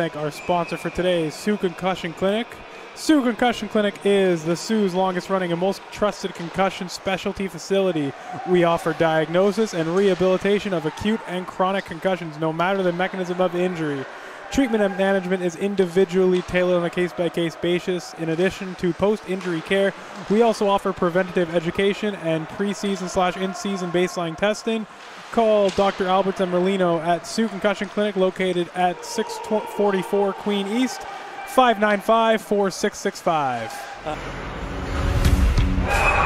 thank our sponsor for today, Soo Concussion Clinic. Soo Concussion Clinic is the Soo's longest running and most trusted concussion specialty facility. We offer diagnosis and rehabilitation of acute and chronic concussions, no matter the mechanism of injury. Treatment and management is individually tailored on a case by case basis. In addition to post injury care, we also offer preventative education and preseason slash in season baseline testing. Call Dr. Alberts and Merlino at Soo Concussion Clinic located at 644 Queen East, 595 4665.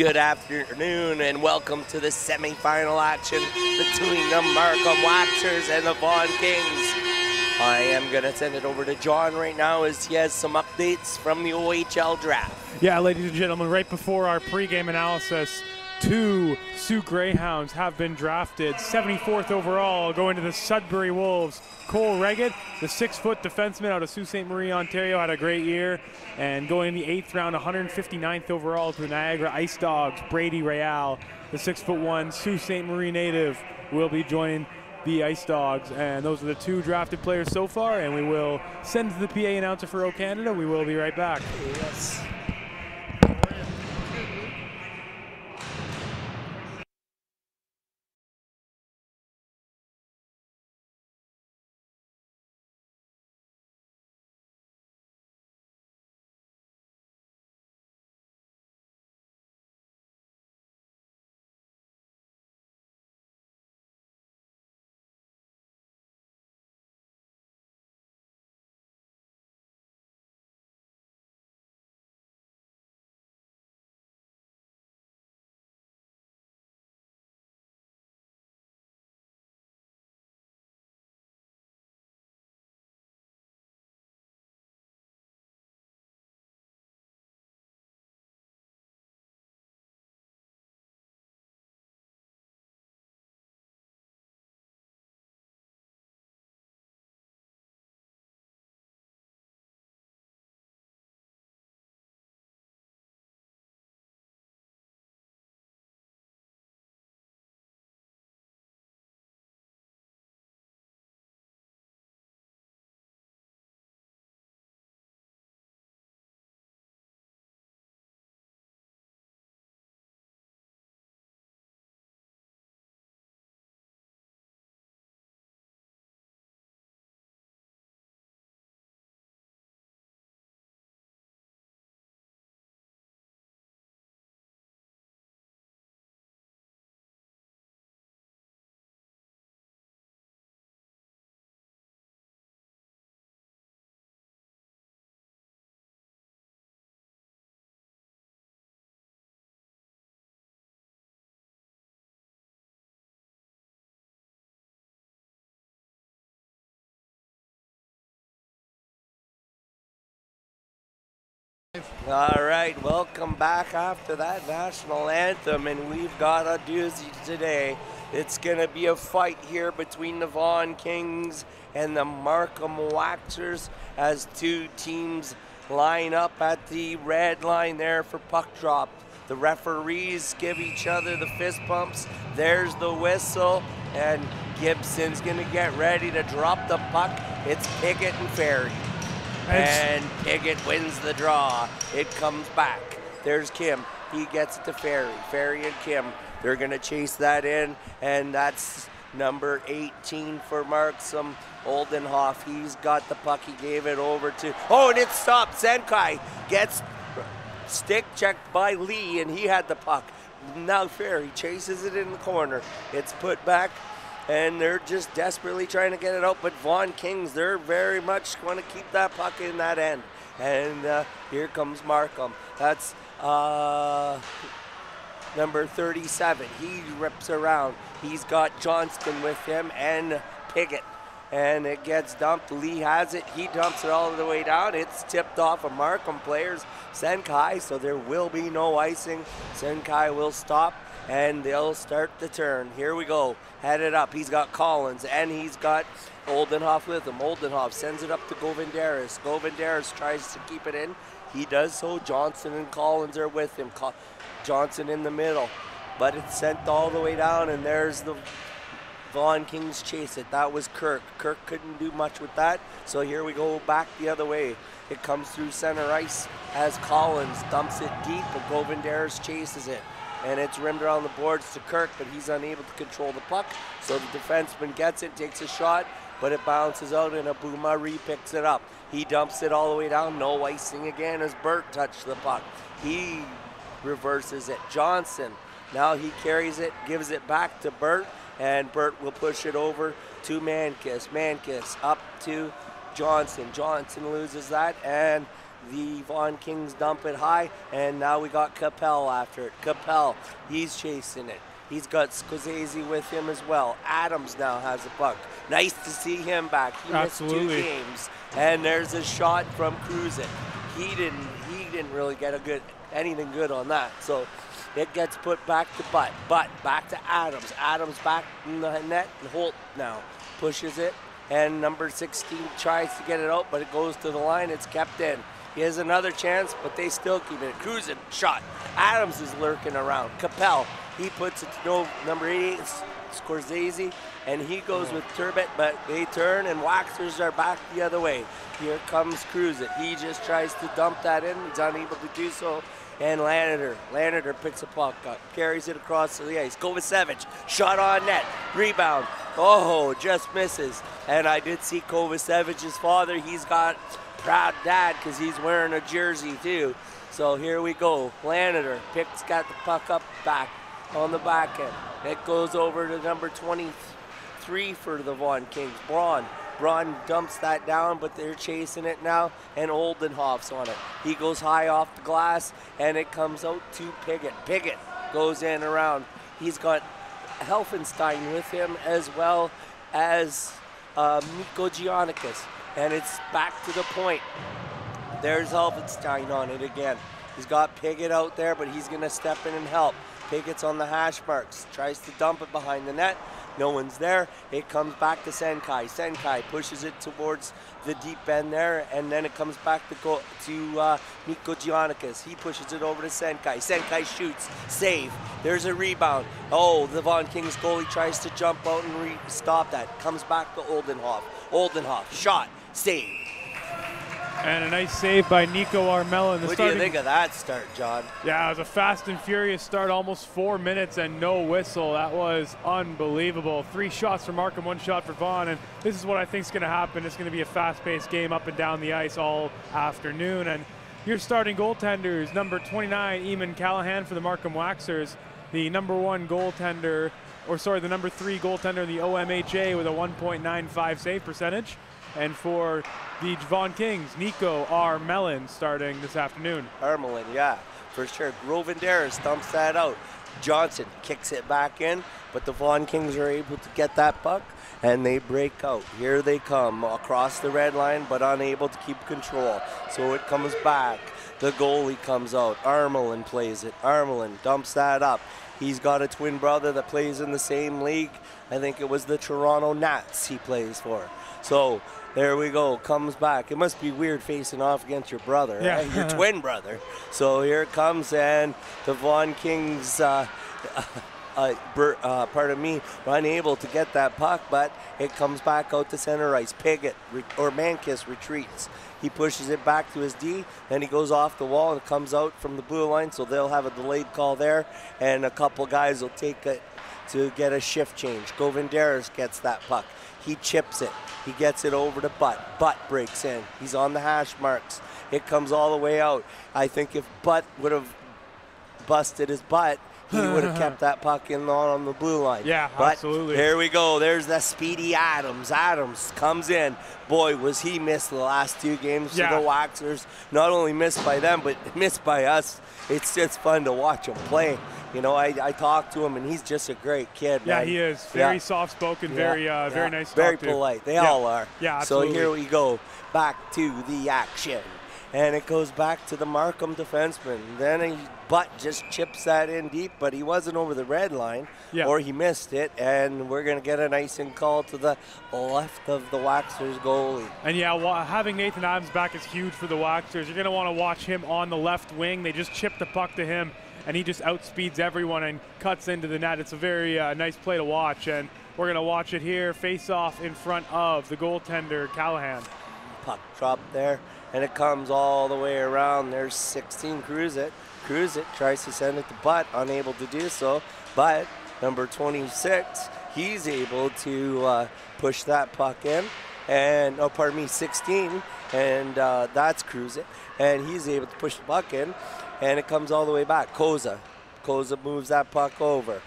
Good afternoon and welcome to the semifinal action between the Markham Waxers and the Vaughan Kings. I am going to send it over to John right now as he has some updates from the OHL draft. Yeah, ladies and gentlemen, right before our pregame analysis, two Soo Greyhounds have been drafted. 74th overall, going to the Sudbury Wolves. Cole Reggett, the six-foot defenseman out of Sault Ste. Marie, Ontario, had a great year. And going in the eighth round, 159th overall to the Niagara Ice Dogs. Brady Real, the six-foot-one Sault Ste. Marie native, will be joining the Ice Dogs. And those are the two drafted players so far. And we will send the PA announcer for O Canada. We will be right back. Yes. All right, welcome back after that national anthem, and we've got a doozy today. It's going to be a fight here between the Vaughan Kings and the Markham Waxers as two teams line up at the red line there for puck drop. The referees give each other the fist bumps. There's the whistle, and Gibson's going to get ready to drop the puck. It's Piggott and Ferry. And Piggott wins the draw. It comes back. There's Kim. He gets it to Ferry. Ferry and Kim. They're going to chase that in, and that's number 18 for Markham. Oldenhoff, he's got the puck. He gave it over to. Oh, and it stopped. Zenkai gets stick checked by Lee, and he had the puck. Now Ferry chases it in the corner. It's put back and they're just desperately trying to get it out. But Vaughan Kings, they're very much going to keep that puck in that end. And uh, here comes Markham. That's uh, number 37. He rips around. He's got Johnston with him and Piggott. And it gets dumped. Lee has it. He dumps it all the way down. It's tipped off of Markham players. Senkai, so there will be no icing. Senkai will stop and they'll start the turn. Here we go. Headed up. He's got Collins and he's got Oldenhoff with him. Oldenhoff sends it up to Govindaris. Govindaris tries to keep it in. He does so. Johnson and Collins are with him. Johnson in the middle. But it's sent all the way down, and there's the Vaughan Kings chase it. That was Kirk. Kirk couldn't do much with that, so here we go back the other way. It comes through center ice as Collins dumps it deep, but Govindaris chases it and it's rimmed around the boards to Kirk, but he's unable to control the puck. So the defenseman gets it, takes a shot, but it bounces out, and Abumari picks it up. He dumps it all the way down. No icing again as Burt touched the puck. He reverses it. Johnson, now he carries it, gives it back to Burt, and Burt will push it over to Mankis. Mankis up to Johnson. Johnson loses that, and The Vaughan Kings dump it high, and now we got Capel after it. Capel, he's chasing it. He's got Scorsese with him as well. Adams now has a buck. Nice to see him back. He Absolutely. missed two games, and there's a shot from Cruzit. He didn't. He didn't really get a good anything good on that. So it gets put back to Butt. Butt back to Adams. Adams back in the net, and Holt now pushes it, and number 16 tries to get it out, but it goes to the line. It's kept in. He has another chance, but they still keep it. Cruising, shot. Adams is lurking around. Capel, he puts it to no, number 88, Scorsese, and he goes oh. with Turbot, but they turn and Waxers are back the other way. Here comes Cruz. He just tries to dump that in. He's unable to do so. And Lanader, Lanader picks a puck up, carries it across the ice. Kovacevic, shot on net, rebound. Oh, just misses. And I did see Kovacevic's father. He's got proud dad because he's wearing a jersey too. So here we go. Lanader picks, got the puck up back on the back end. It goes over to number 23 for the Vaughan Kings. Braun. Braun dumps that down, but they're chasing it now, and Olden Oldenhoff's on it. He goes high off the glass, and it comes out to Piggott. Piggott goes in around. He's got Helfenstein with him as well as uh, Miko Giannikis. And it's back to the point. There's Helfenstein on it again. He's got Piggott out there, but he's going to step in and help. Piggott's on the hash marks, tries to dump it behind the net. No one's there. It comes back to Senkai. Senkai pushes it towards the deep end there, and then it comes back to go to uh, Miko Giannikis. He pushes it over to Senkai. Senkai shoots, save. There's a rebound. Oh, the Vaughan Kings goalie tries to jump out and stop that. Comes back to Oldenhoff. Oldenhoff shot, save. And a nice save by Nico Armelin. What do you think of that start, John? Yeah, it was a fast and furious start, almost four minutes and no whistle. That was unbelievable. Three shots for Markham, one shot for Vaughan, and this is what I think is going to happen. It's going to be a fast-paced game up and down the ice all afternoon. And your starting goaltenders, number 29, Eamon Callahan for the Markham Waxers, the number one goaltender, or sorry, the number three goaltender in the OMHA with a 1.95 save percentage. And for the Vaughan Kings, Nico Armelin starting this afternoon. Armelin, yeah, for sure. Govindaris thumps that out. Johnson kicks it back in, but the Vaughan Kings are able to get that puck and they break out. Here they come across the red line, but unable to keep control. So it comes back. The goalie comes out. Armelin plays it. Armelin dumps that up. He's got a twin brother that plays in the same league. I think it was the Toronto Nats he plays for. So there we go. Comes back. It must be weird facing off against your brother, Yeah. right? your twin brother. So here it comes, and the Vaughan Kings. Uh, uh, Bur- uh, pardon me, unable to get that puck, but it comes back out to center ice. Piggott or Mankiss retreats. He pushes it back to his D, then he goes off the wall and comes out from the blue line, so they'll have a delayed call there, and a couple guys will take it to get a shift change. Govindaris gets that puck. He chips it. He gets it over to Butt. Butt breaks in. He's on the hash marks. It comes all the way out. I think if Butt would have busted his butt, he would have kept that puck in on, on the blue line. Yeah, but absolutely. Here we go. There's that speedy Adams. Adams comes in. Boy, was he missed the last two games Yeah. to the Waxers. Not only missed by them, but missed by us. It's just fun to watch him play. You know, I, I talked to him, and he's just a great kid. Yeah, man. he is very Yeah. soft-spoken, Yeah, very uh, very nice. to Very polite. They all are. Yeah, So here we go. Back to the action. And it goes back to the Markham defenseman. Then he butt just chips that in deep, but he wasn't over the red line, Yeah. or he missed it. And we're going to get an icing call to the left of the Waxers goalie. And yeah, having Nathan Adams back is huge for the Waxers. You're going to want to watch him on the left wing. They just chip the puck to him, and he just outspeeds everyone and cuts into the net. It's a very uh, nice play to watch, and we're going to watch it here face off in front of the goaltender, Callahan. Puck dropped there, and it comes all the way around. There's 16 Cruise it. Cruise it tries to send it to Butt, unable to do so. But number 26, he's able to uh, push that puck in. And, oh, pardon me, 16, and uh, that's Cruise it. And he's able to push the puck in, and it comes all the way back. Koza. Koza moves that puck over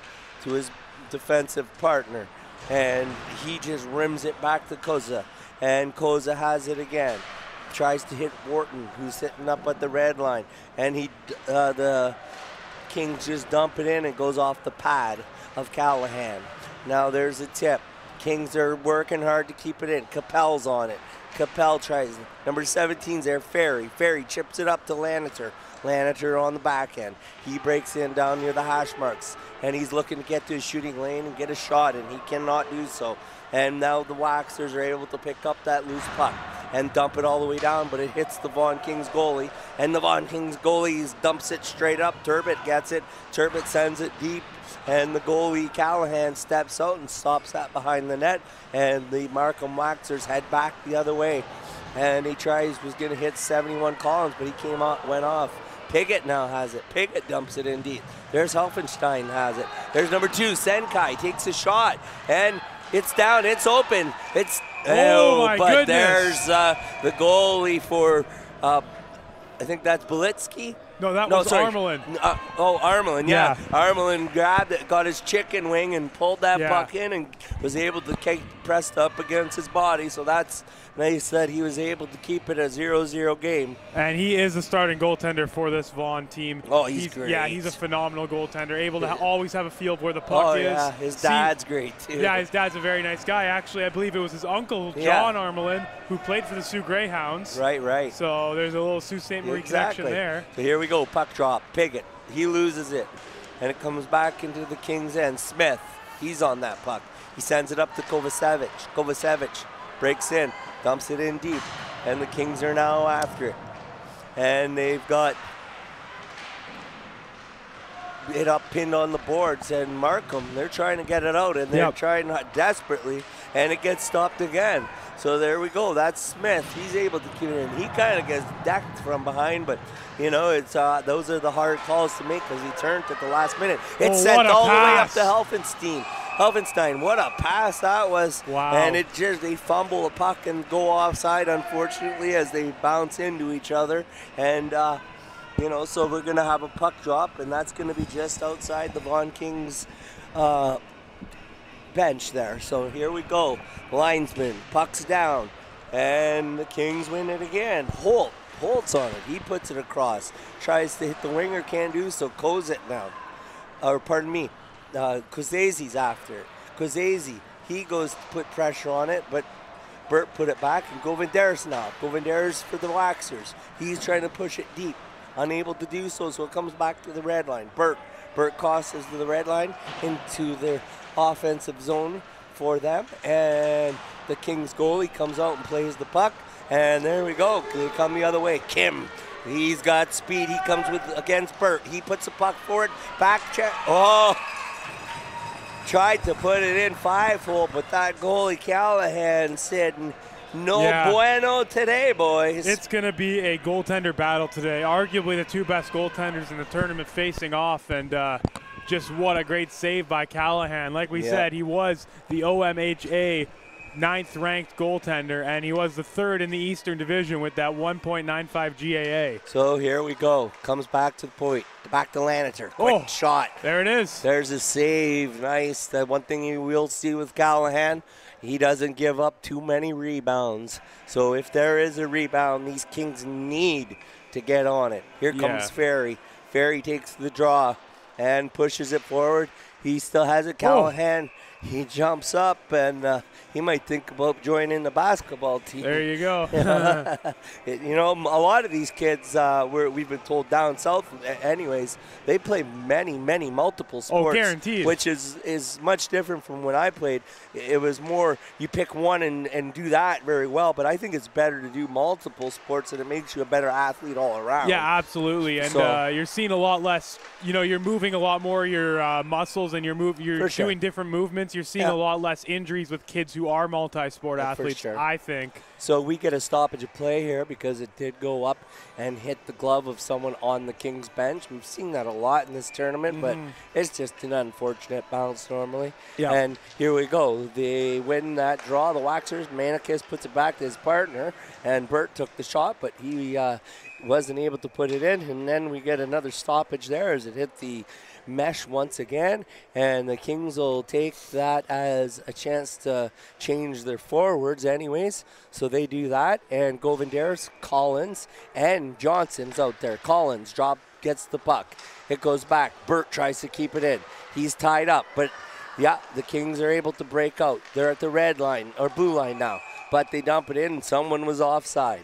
to his defensive partner, and he just rims it back to Koza. And Koza has it again. Tries to hit Wharton, who's sitting up at the red line, and he uh, the Kings just dump it in and goes off the pad of Callahan. Now there's a tip. Kings are working hard to keep it in. Capel's on it. Capel tries. Number 17's there. Ferry. Ferry chips it up to Lanater. Lanater on the back end. He breaks in down near the hash marks, and he's looking to get to his shooting lane and get a shot, and he cannot do so. And now the Waxers are able to pick up that loose puck and dump it all the way down, but it hits the Vaughan Kings goalie, and the Vaughan Kings goalie dumps it straight up. Turbot gets it. Turbot sends it deep, and the goalie Callahan steps out and stops that behind the net, and the Markham Waxers head back the other way. And he tries was going to hit 71 Collins, but he came out, went off. Piggott now has it. Piggott dumps it in deep. There's Helfenstein has it. There's number two, Senkai takes a shot, and it's down. It's open. It's Oh, my but goodness. there's uh, the goalie for. Uh, I think that's Belitsky. No, that No, was sorry. Armelin. Uh, oh, Armelin, yeah. Yeah. Armelin grabbed it, got his chicken wing, and pulled that Yeah. puck in, and was able to keep pressed up against his body. So that's nice that he was able to keep it a 0-0 game. And he is a starting goaltender for this Vaughan team. Oh, he's Yeah, great. Yeah, he's a phenomenal goaltender, able to ha- always have a feel of where the puck oh is. yeah, his See- dad's great too. Yeah, his dad's a very nice guy. Actually, I believe it was his uncle, Yeah. John Armelin, who played for the Soo Greyhounds. right, right. So there's a little Sault Saint Marie exactly. connection there. So here we go, puck drop. Piggott, he loses it, and it comes back into the Kings' end. Smith, he's on that puck. He sends it up to Kovacevic. Kovacevic breaks in, dumps it in deep, and the Kings are now after it. And they've got it up pinned on the boards and Markham they're trying to get it out and they're Yep. trying not desperately and it gets stopped again. So there we go that's Smith he's able to keep it in. He kind of gets decked from behind but you know it's uh, those are the hard calls to make because he turned at the last minute. It's Oh, sent all the way up to Helfenstein Helfenstein what a pass that was Wow. and it just they fumble the puck and go offside unfortunately as they bounce into each other and uh, you know, so we're going to have a puck drop, and that's going to be just outside the Vaughan Kings uh, bench there. So here we go. Linesman, puck's down, and the Kings win it again. Holt, Holt's on it. He puts it across. Tries to hit the winger, can't do so. Goes it now. Or pardon me, uh, after. Kozezi, he goes to put pressure on it, but Burt put it back, and Govindaris now. Govindaris for the Waxers. He's trying to push it deep, unable to do so, so it comes back to the red line. Burt, Burt crosses to the red line into the offensive zone for them, and the Kings goalie comes out and plays the puck, and there we go. They come the other way. Kim. He's got speed. He comes with against Burt. He puts the puck forward. Back check. Oh, tried to put it in five hole, but that goalie Callahan said, "No Yeah. bueno today, boys." It's going to be a goaltender battle today. Arguably the two best goaltenders in the tournament facing off, and uh, just what a great save by Callahan. Like we Yeah. said, he was the OMHA ninth ranked goaltender, and he was the third in the Eastern Division with that 1.95 GAA. so here we go. Comes back to the point. Back to Lanater. Quick Oh. shot. There it is. There's a save. Nice. That one thing you will see with Callahan, he doesn't give up too many rebounds. So if there is a rebound, these Kings need to get on it. Here comes Ferry. Ferry takes the draw and pushes it forward. He still has Oh. it. Callahan. He jumps up and uh, he might think about joining the basketball team. There you go. It- you know, a lot of these kids, uh, we're, we've been told down south, anyways, they play many, many multiple sports. Oh, guaranteed. Which is, is much different from when I played. It was more you pick one and, and do that very well, but I think it's better to do multiple sports and it makes you a better athlete all around. Yeah, absolutely, and So- uh, you're seeing a lot less. You know, you're moving a lot more your uh, muscles, and you're move. You're For sure. doing different movements. You're seeing Yeah. a lot less injuries with kids who are multi-sport Yeah, athletes. sure. I think. So we get a stoppage of play here because it did go up and hit the glove of someone on the Kings bench. We've seen that a lot in this tournament, but it's just an unfortunate bounce normally. Yeah. And here we go. They win that draw. The Waxers, Manicus puts it back to his partner, and Bert took the shot, but he uh, wasn't able to put it in. And then we get another stoppage there as it hit the mesh once again, and the Kings will take that as a chance to change their forwards, anyways. So they do that, and Govindaris, Collins, and Johnson's out there. Collins drop gets the puck. It goes back. Burt tries to keep it in. He's tied up, but yeah, the Kings are able to break out. They're at the red line or blue line now, but they dump it in, someone was offside.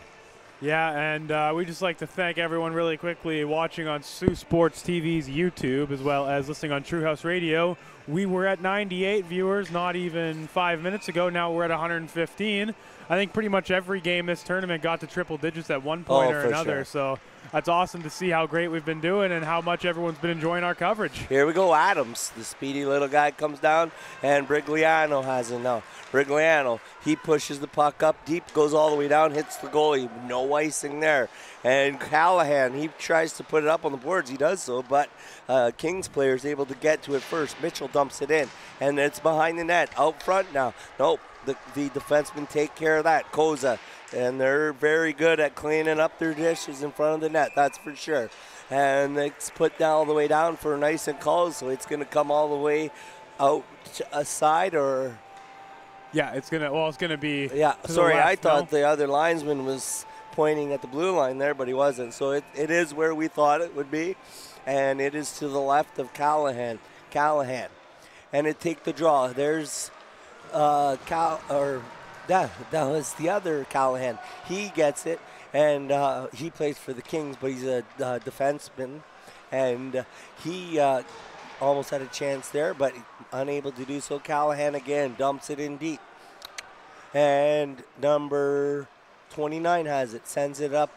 Yeah, and uh, we just like to thank everyone really quickly watching on Saultsports TV's YouTube as well as listening on True House Radio. We were at 98 viewers not even five minutes ago. Now we're at 115. I think pretty much every game this tournament got to triple digits at one point Oh, or another. sure. So that's awesome to see how great we've been doing and how much everyone's been enjoying our coverage. Here we go, Adams. The speedy little guy comes down, and Brigliano has it now. Brigliano, he pushes the puck up deep, goes all the way down, hits the goalie. No icing there. And Callahan, he tries to put it up on the boards. He does so, but uh, Kings player is able to get to it first. Mitchell dumps it in, and it's behind the net, out front now. Nope, the, the defensemen take care of that. Koza, and they're very good at cleaning up their dishes in front of the net, that's for sure. And it's put down all the way down for a nice and close, so it's going to come all the way out to a side or Yeah, it's gonna. Well, it's gonna be. yeah. Sorry, I thought no? the other linesman was pointing at the blue line there, but he wasn't. So it, it is where we thought it would be, and it is to the left of Callahan. Callahan, and it take the draw. There's uh, Cal or that that was the other Callahan. He gets it, and uh, he plays for the Kings, but he's a uh, defenseman, and uh, he uh, almost had a chance there, but unable to do so. Callahan again dumps it in deep, and number 29 has it, sends it up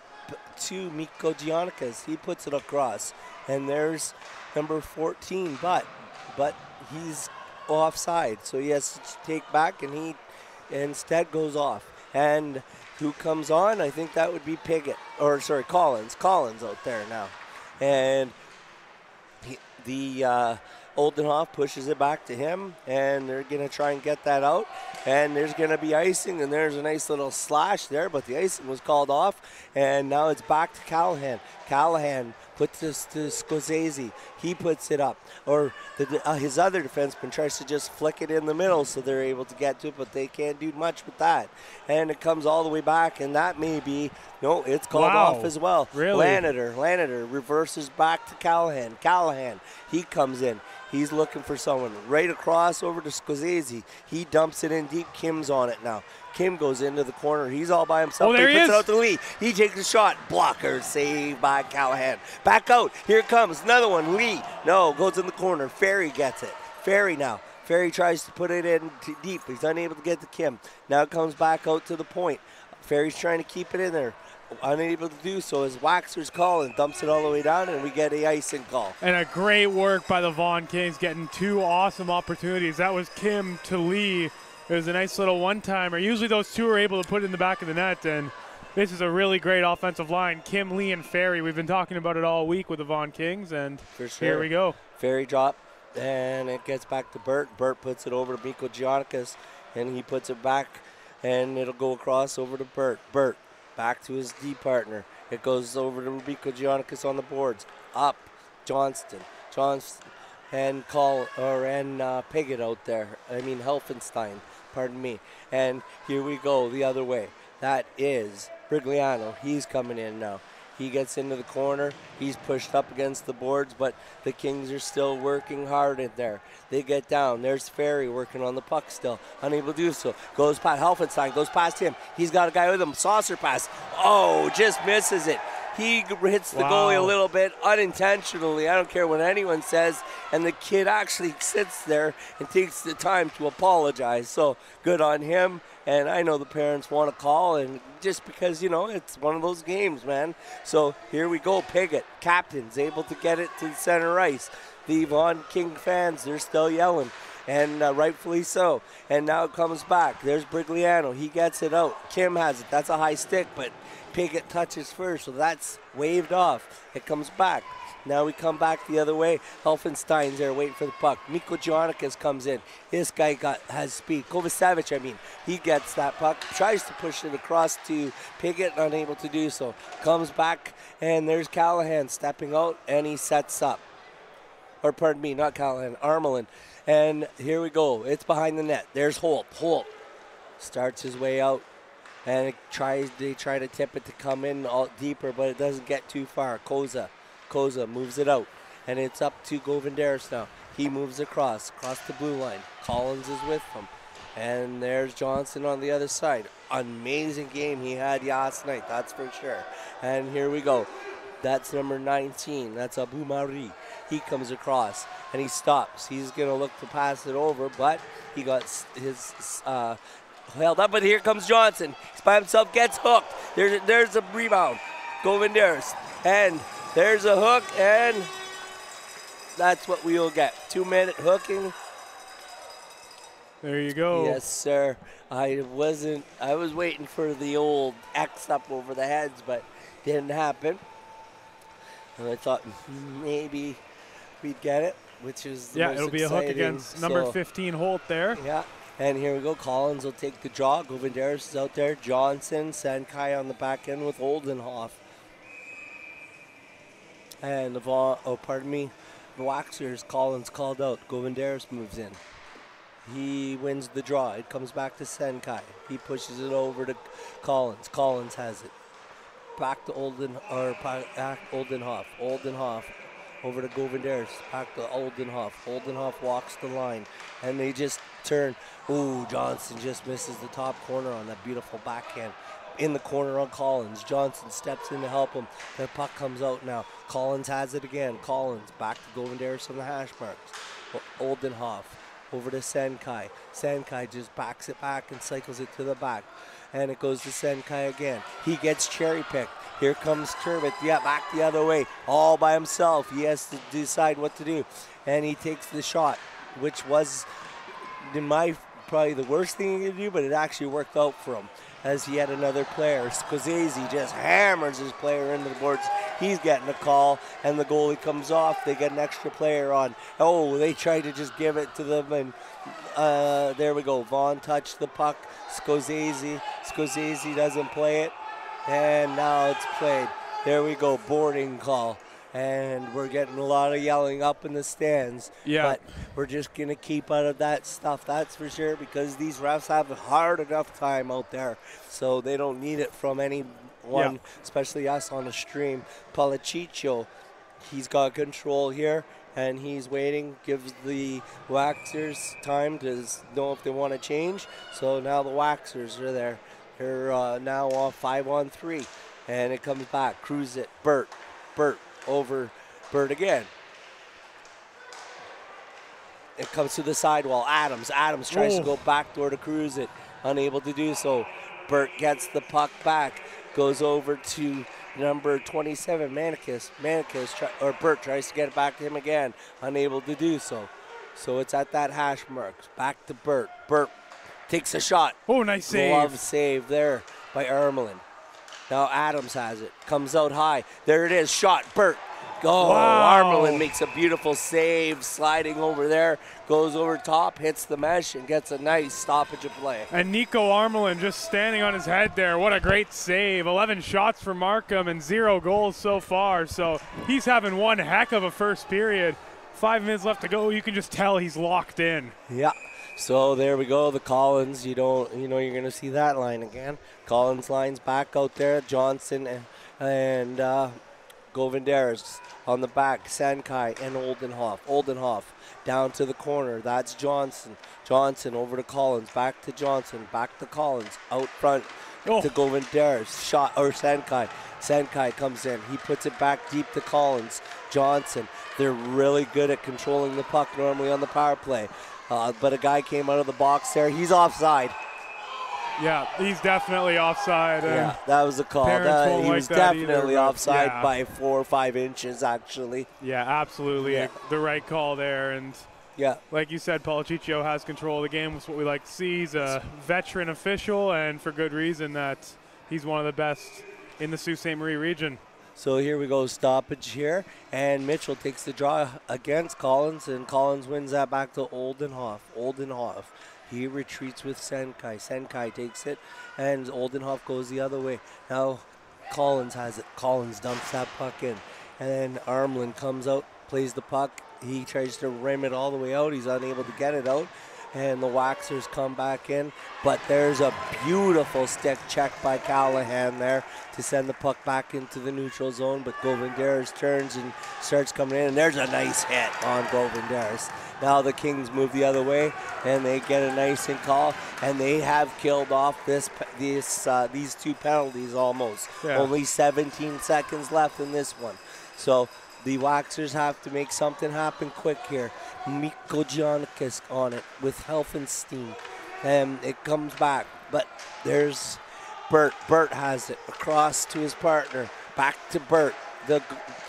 to Miko Giannikis. He puts it across, and there's number 14, but but he's offside, so he has to take back, and he instead goes off. And who comes on? I think that would be Piggott, or sorry, Collins. Collins out there now, and he, the uh, Oldenhoff pushes it back to him, and they're going to try and get that out. And there's going to be icing, and there's a nice little slash there, but the icing was called off, and now it's back to Callahan. Callahan puts this to Scorsese. He puts it up, or the, uh, his other defenseman tries to just flick it in the middle, so they're able to get to it, but they can't do much with that. And it comes all the way back, and that may be no, it's called Wow. off as well. Really? Lanader, Lanader reverses back to Callahan. Callahan, he comes in. He's looking for someone right across over to Scorsese. He dumps it in deep. Kim's on it now. Kim goes into the corner. He's all by himself. Oh, there he he puts is. it out to Lee. He takes a shot. Blocker saved by Callahan. Back out. Here comes. Another one. Lee. No, goes in the corner. Ferry gets it. Ferry now. Ferry tries to put it in deep. He's unable to get to Kim. Now it comes back out to the point. Ferry's trying to keep it in there. Unable to do so as Waxer's call and dumps it all the way down, and we get a icing call. And a great work by the Vaughan Kings getting two awesome opportunities. That was Kim to Lee. It was a nice little one timer. Usually those two are able to put it in the back of the net, and this is a really great offensive line. Kim, Lee, and Ferry. We've been talking about it all week with the Vaughan Kings, and For here we go. Ferry drop, and it gets back to Burt. Burt puts it over to Miko Giannikis, and he puts it back, and it'll go across over to Burt. Burt back to his D partner. It goes over to Miko Giannikis on the boards. Up, Johnston. Johnston and call or and uh, Piggott out there. I mean Helfenstein. Pardon me. And here we go the other way. That is Brigliano. He's coming in now. He gets into the corner. He's pushed up against the boards, but the Kings are still working hard in there. They get down. There's Ferry working on the puck still, unable to do so. Goes past Helfenstein, goes past him. He's got a guy with him. Saucer pass. Oh, just misses it. He hits the goalie a little bit unintentionally. I don't care what anyone says. And the kid actually sits there and takes the time to apologize. So good on him. And I know the parents want to call, and just because, you know, it's one of those games, man. So here we go. Piggott, captain's able to get it to the center ice. The Vaughan King fans, they're still yelling. And uh, rightfully so. And now it comes back. There's Brigliano. He gets it out. Kim has it. That's a high stick, but Piggott touches first, so that's waved off. It comes back. Now we come back the other way. Helfenstein's there waiting for the puck. Miko Giannikis comes in. This guy got has speed. Kovacevic, I mean, he gets that puck, tries to push it across to Piggott, unable to do so. Comes back, and there's Callahan stepping out, and he sets up. or pardon me, not Callahan, Armelin. And here we go. It's behind the net. There's Holt. Holt starts his way out and it tries they try to tip it to come in all deeper, but it doesn't get too far. Koza, Koza moves it out, and it's up to Govindaris now. He moves across, across the blue line. Collins is with him, and there's Johnson on the other side. Amazing game he had last night, that's for sure. And here we go. That's number 19. That's Abu Mari. He comes across and he stops. He's going to look to pass it over, but he got his uh, held up, but here comes Johnson. He's by himself, gets hooked. There's a, there's a rebound. Govindaris. And there's a hook, and that's what we'll get. Two minute hooking. There you go. Yes, sir. I wasn't, I was waiting for the old X up over the heads, but didn't happen. And I thought maybe we'd get it, which is yeah, it'll exciting. be a hook against number so, 15 Holt there. Yeah, and here we go. Collins will take the draw. Govindaris is out there. Johnson, Senkai on the back end with Oldenhoff. And the oh, pardon me, the Waxers, Collins called out. Govindaris moves in. He wins the draw. It comes back to Senkai. He pushes it over to Collins. Collins has it. Back to Olden or back Oldenhoff. Oldenhoff over to Govindaris. Back to Oldenhoff. Oldenhoff walks the line. And they just turn. Ooh, Johnson just misses the top corner on that beautiful backhand. In the corner on Collins. Johnson steps in to help him. The puck comes out now. Collins has it again. Collins back to Govindaris on the hash marks. Oldenhoff over to Senkai. Senkai just backs it back and cycles it to the back. And it goes to Senkai again. He gets cherry picked. Here comes Turbot. Yeah, back the other way. All by himself. He has to decide what to do. And he takes the shot, which was, in my probably the worst thing he could do, but it actually worked out for him as he had another player. Scorsese just hammers his player into the boards. He's getting a call, and the goalie comes off. They get an extra player on. Oh, they try to just give it to them, and uh, there we go. Vaughan touched the puck. Scorsese. Scorsese doesn't play it, and now it's played. There we go. Boarding call and we're getting a lot of yelling up in the stands. Yeah. But we're just going to keep out of that stuff, that's for sure, because these refs have a hard enough time out there. So they don't need it from anyone, yeah. especially us on the stream. Palachicho, he's got control here. And he's waiting, gives the Waxers time to know if they want to change. So now the Waxers are there. They're uh, now on five on three. And it comes back. Cruise it. Burt. Burt over Bird again. It comes to the sidewall. Adams. Adams tries Ooh. to go backdoor to cruise it. Unable to do so. Burt gets the puck back. Goes over to number 27, Manicus. Manicus, try, or Burt tries to get it back to him again. Unable to do so. So it's at that hash mark. Back to Burt. Burt takes a shot. Oh, nice save. Glove save there by Armelin. Now Adams has it. Comes out high. There it is. Shot. Burt. Oh, wow. Armelin makes a beautiful save, sliding over there, goes over top, hits the mesh, and gets a nice stoppage of play. And Nico Armelin just standing on his head there. What a great save. 11 shots for Markham and zero goals so far. So he's having one heck of a first period. Five minutes left to go. You can just tell he's locked in. Yeah. So there we go. The Collins, you don't, you know, you're going to see that line again. Collins lines back out there. Johnson and, and uh, Govindaris on the back. Senkai and Oldenhoff. Oldenhoff down to the corner. That's Johnson. Johnson over to Collins. Back to Johnson. Back to Collins. Out front oh. to Govindaris. Shot or Senkai. Senkai comes in. He puts it back deep to Collins. Johnson. They're really good at controlling the puck normally on the power play. Uh, but a guy came out of the box there. He's offside. Yeah, he's definitely offside. Yeah, that was a call. That, he was definitely either, offside yeah. by four or five inches, actually. Yeah, absolutely. Yeah. The right call there. And yeah, like you said, Policicio has control of the game. That's what we like to see. He's a veteran official, and for good reason that he's one of the best in the Sault Ste. Marie region. So here we go, stoppage here, and Mitchell takes the draw against Collins, and Collins wins that back to Oldenhoff. Oldenhoff, he retreats with Senkai. Senkai takes it, and Oldenhoff goes the other way. Now Collins has it. Collins dumps that puck in, and then Armelin comes out, plays the puck, he tries to rim it all the way out. He's unable to get it out. And the Waxers come back in. But there's a beautiful stick check by Callahan there to send the puck back into the neutral zone. But Govindaris turns and starts coming in. And there's a nice hit on Govindaris. Now the Kings move the other way, and they get a nice and call, and they have killed off this this uh, these two penalties almost. Yeah. Only 17 seconds left in this one, so the Waxers have to make something happen quick here. Miko Giannikis on it with health and and it comes back, but there's Bert. Bert has it across to his partner, back to Bert. The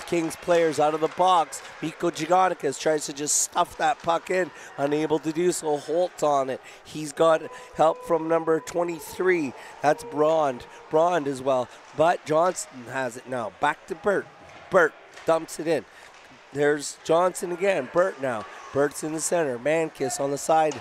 Kings players out of the box. Miko Giannikis tries to just stuff that puck in, unable to do so. Holt on it. He's got help from number 23. That's Brond. Brond as well. But Johnston has it now. Back to Bert. Bert dumps it in. There's Johnson again. Bert now. Bert's in the center. Mankiss on the side.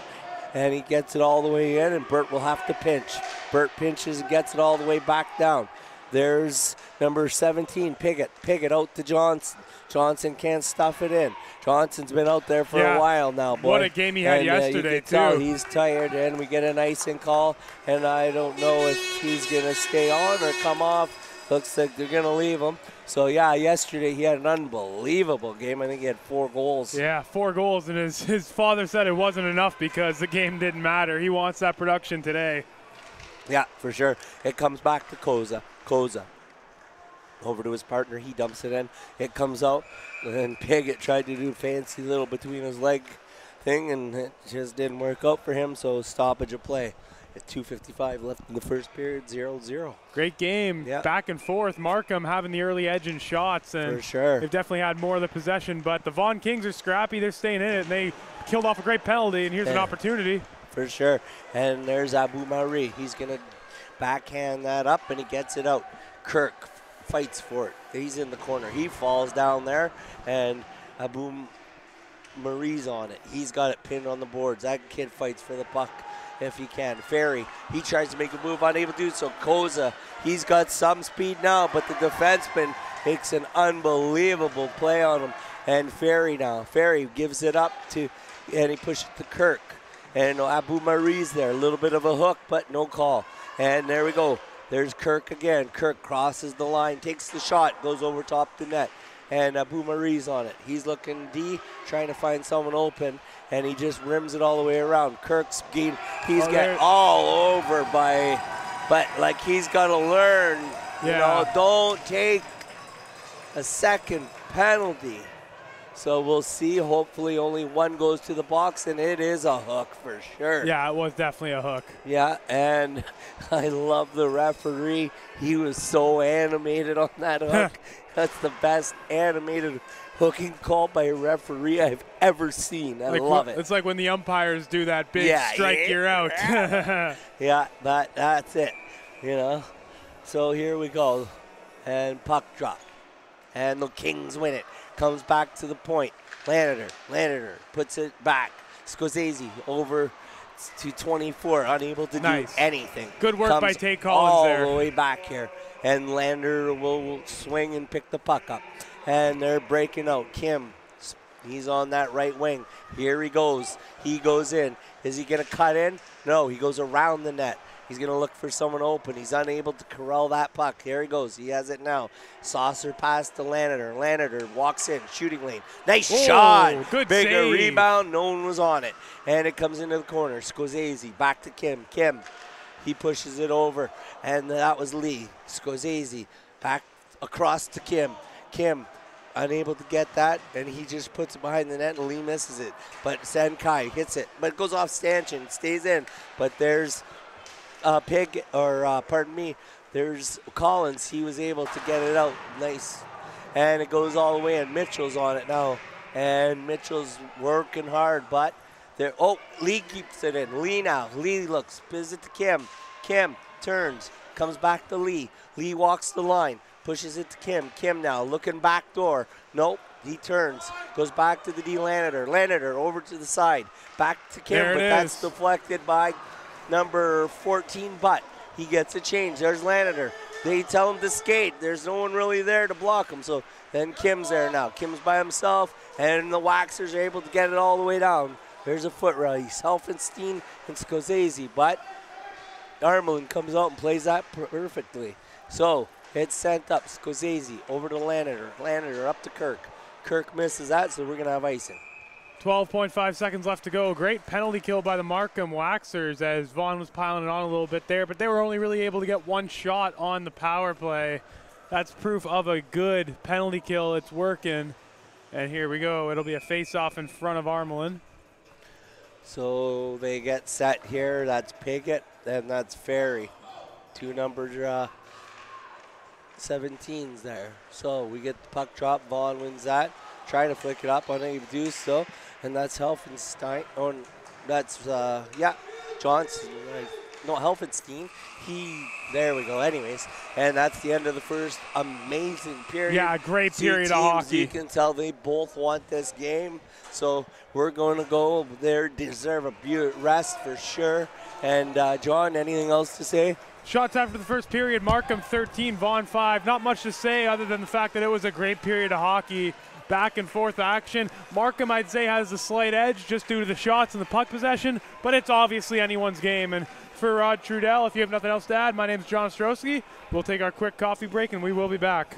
And he gets it all the way in, and Bert will have to pinch. Bert pinches and gets it all the way back down. There's number 17, Piggott. Piggott out to Johnson. Johnson can't stuff it in. Johnson's been out there for Yeah. a while now, boy. What a game he had And, uh, yesterday, you can tell he's tired, and we get an icing call, and I don't know if he's going to stay on or come off. Looks like they're going to leave him. So, yeah, yesterday he had an unbelievable game. I think he had four goals. Yeah, four goals, and his, his father said it wasn't enough because the game didn't matter. He wants that production today. Yeah, for sure. It comes back to Koza. Koza. Over to his partner. He dumps it in. It comes out. And Piggott tried to do fancy little between his leg thing, and it just didn't work out for him. So stoppage of play. At 2.55 left in the first period, 0 0. Great game, Yeah. back and forth. Markham having the early edge in shots, and For sure. they've definitely had more of the possession. But the Vaughan Kings are scrappy; they're staying in it, and they killed off a great penalty. And here's an opportunity. For sure. And there's Abu Mari. He's going to backhand that up, and he gets it out. Kirk fights for it. He's in the corner. He falls down there, and Abu Marie's on it. He's got it pinned on the boards. That kid fights for the puck if he can. Ferry, he tries to make a move, unable to do so. Koza, he's got some speed now, but the defenseman makes an unbelievable play on him. And Ferry now, Ferry gives it up to, and he pushes to Kirk. And Abu Marie's there, a little bit of a hook, but no call. And there we go. There's Kirk again. Kirk crosses the line, takes the shot, goes over top the net and Abu Marie's on it. He's looking D, trying to find someone open, and he just rims it all the way around. Kirk's getting, he's Oh, getting all over by, but like he's got to learn, you Yeah. know, don't take a second penalty. So we'll see. Hopefully, only one goes to the box, and it is a hook for sure. Yeah, it was definitely a hook. Yeah, and I love the referee. He was so animated on that hook. That's the best animated hooking call by a referee I've ever seen. I Like, love it. It's like when the umpires do that big Yeah, strike, yeah. you're out. Yeah, that that's it. You know. So here we go, and puck drop, and the Kings win it. Comes back to the point. Lanader, Lanader puts it back. Scorsese over to 24, unable to Nice. do anything. Good work by Comes Tate Collins all there. the way back here, and Lander will swing and pick the puck up, and they're breaking out. Kim, he's on that right wing. Here he goes. He goes in. Is he going to cut in? No, he goes around the net. He's going to look for someone open. He's unable to corral that puck. Here he goes. He has it now. Saucer pass to Lanader. Lanader walks in, shooting lane. Nice Oh, shot. good Bigger save. rebound. No one was on it. And it comes into the corner. Scorsese back to Kim. Kim, he pushes it over. And that was Lee. Scorsese back across to Kim. Kim unable to get that, and he just puts it behind the net, and Lee misses it. But Senkai hits it, but it goes off stanchion, stays in. But there's uh, Pig, or uh, pardon me, there's Collins. He was able to get it out, nice, and it goes all the way. And Mitchell's on it now, and Mitchell's working hard, but there. Oh, Lee keeps it in. Lee now. Lee looks, it to Kim. Kim turns, comes back to Lee. Lee walks the line, pushes it to Kim. Kim now looking back door. Nope. He turns, goes back to the D Lanader. Lanader over to the side, back to Kim, but that's deflected by number 14. But he gets a change. There's Lanader. they tell him to skate. There's no one really there to block him. So then Kim's there now. Kim's by himself, and the Waxers are able to get it all the way down. There's a foot release. Helfenstein and Scorsese, but Armelin comes out and plays that perfectly. So it's sent up. Scorsese over to Lanader. Lanader up to Kirk. Kirk misses that, so we're going to have icing. 12.5 seconds left to go. Great penalty kill by the Markham Waxers as Vaughan was piling it on a little bit there, but they were only really able to get one shot on the power play. That's proof of a good penalty kill. It's working. And here we go. It'll be a face-off in front of Armelin. So they get set here. That's Piggott, and that's Ferry. Two number draw. Uh, 17s there. So we get the puck drop. Vaughan wins that. Trying to flick it up, unable to do so. And that's Helfenstein. Oh, that's, uh, yeah, Johnson. No, Helfenstein. He, there we go. Anyways, and that's the end of the first amazing period. Yeah, great period Two of hockey. You can tell they both want this game. So we're going to go there, deserve a rest for sure. And uh, John, anything else to say? Shots after the first period, Markham 13, Vaughan 5. Not much to say other than the fact that it was a great period of hockey. Back and forth action. Markham, I'd say, has the slight edge just due to the shots and the puck possession, but it's obviously anyone's game. And for Rod Trudell, if you have nothing else to add, my name is John Strosky. We'll take our quick coffee break and we will be back.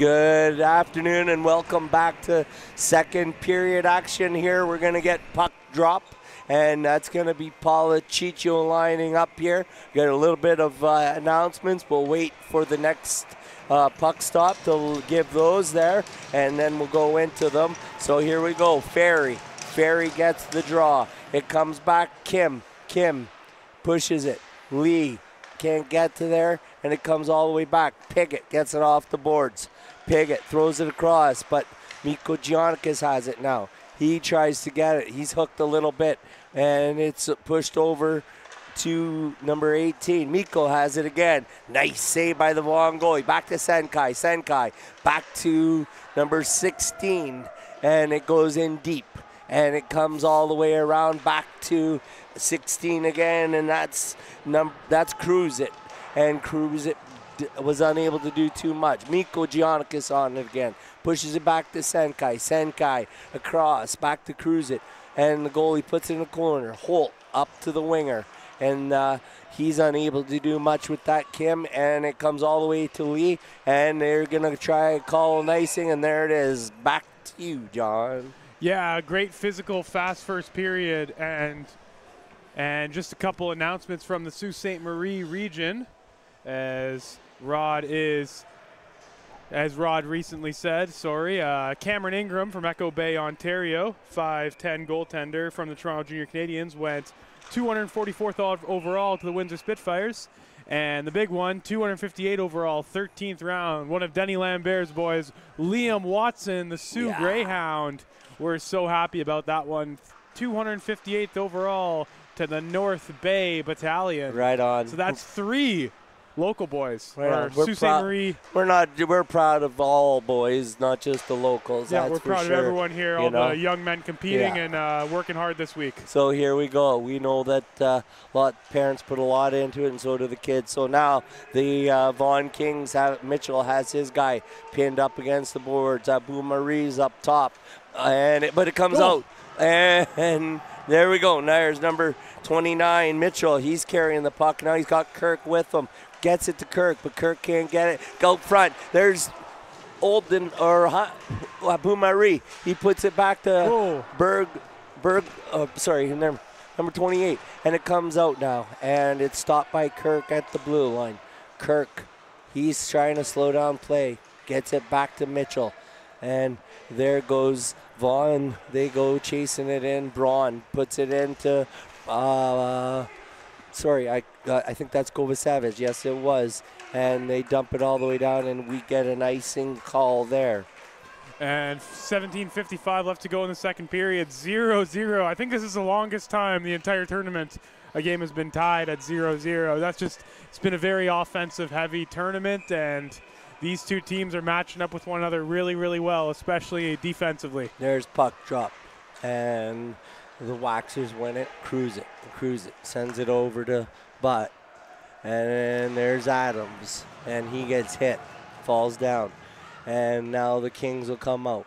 Good afternoon and welcome back to second period action here. We're going to get puck drop and that's going to be Paula Chicho lining up here. Got a little bit of uh, announcements. We'll wait for the next uh, puck stop to give those there, and then we'll go into them. So here we go. Ferry. Ferry gets the draw. It comes back. Kim. Kim pushes it. Lee can't get to there, and it comes all the way back. Piggott gets it off the boards. Piggott throws it across, but Miko Giannikis has it now. He tries to get it. He's hooked a little bit, and it's pushed over to number 18. Miko has it again. Nice save by the goalie. Back to Senkai. Senkai back to number 16, and it goes in deep. And it comes all the way around back to 16 again, and that's num- that's Cruise it. And Cruise it was unable to do too much. Miko Giannikis on it again. Pushes it back to Senkai. Senkai across, back to Cruise it. And the goalie puts it in the corner. Holt up to the winger. And uh, he's unable to do much with that, Kim. And it comes all the way to Lee. And they're going to try call an icing. And there it is. Back to you, John. Yeah, great physical, fast first period, and and just a couple announcements from the Sault Ste. Marie region, as Rod is, as Rod recently said, sorry, uh, Cameron Ingram from Echo Bay, Ontario, 5'10 goaltender from the Toronto Junior Canadians, went 244th overall to the Windsor Spitfires. And the big one, 258 overall, 13th round. One of Denny Lambert's boys, Liam Watson, the Soo Yeah. Greyhound. We're so happy about that one. 258th overall to the North Bay Battalion. Right on. So that's three local boys. Right or. We're Sault Ste. Marie. We're not. We're proud of all boys, not just the locals. Yeah, we're proud sure. of everyone here, you all know? the young men competing Yeah. and uh, working hard this week. So here we go. We know that uh, a lot parents put a lot into it, and so do the kids. So now the uh, Vaughan Kings have Mitchell has his guy pinned up against the boards. Abu Marie's up top, and it, but it comes Goal. out, and there we go. There's number 29 Mitchell. He's carrying the puck now. He's got Kirk with him. Gets it to Kirk, but Kirk can't get it. Go front. There's Olden or Abu Marie. He puts it back to Whoa. Berg, Berg, uh, sorry, number, number 28, and it comes out now, and it's stopped by Kirk at the blue line. Kirk, he's trying to slow down play, gets it back to Mitchell, and there goes Vaughan. They go chasing it in. Braun puts it into, uh, sorry, I uh, I think that's Gova Savage. Yes, it was, and they dump it all the way down, and we get an icing call there. And 17:55 left to go in the second period. 0-0. I think this is the longest time the entire tournament a game has been tied at 0-0. That's just it's been a very offensive heavy tournament and these two teams are matching up with one another really really well, especially defensively. There's puck drop, and the Waxers win it, cruise it, cruise it, sends it over to Butt, and there's Adams, and he gets hit, falls down, and now the Kings will come out,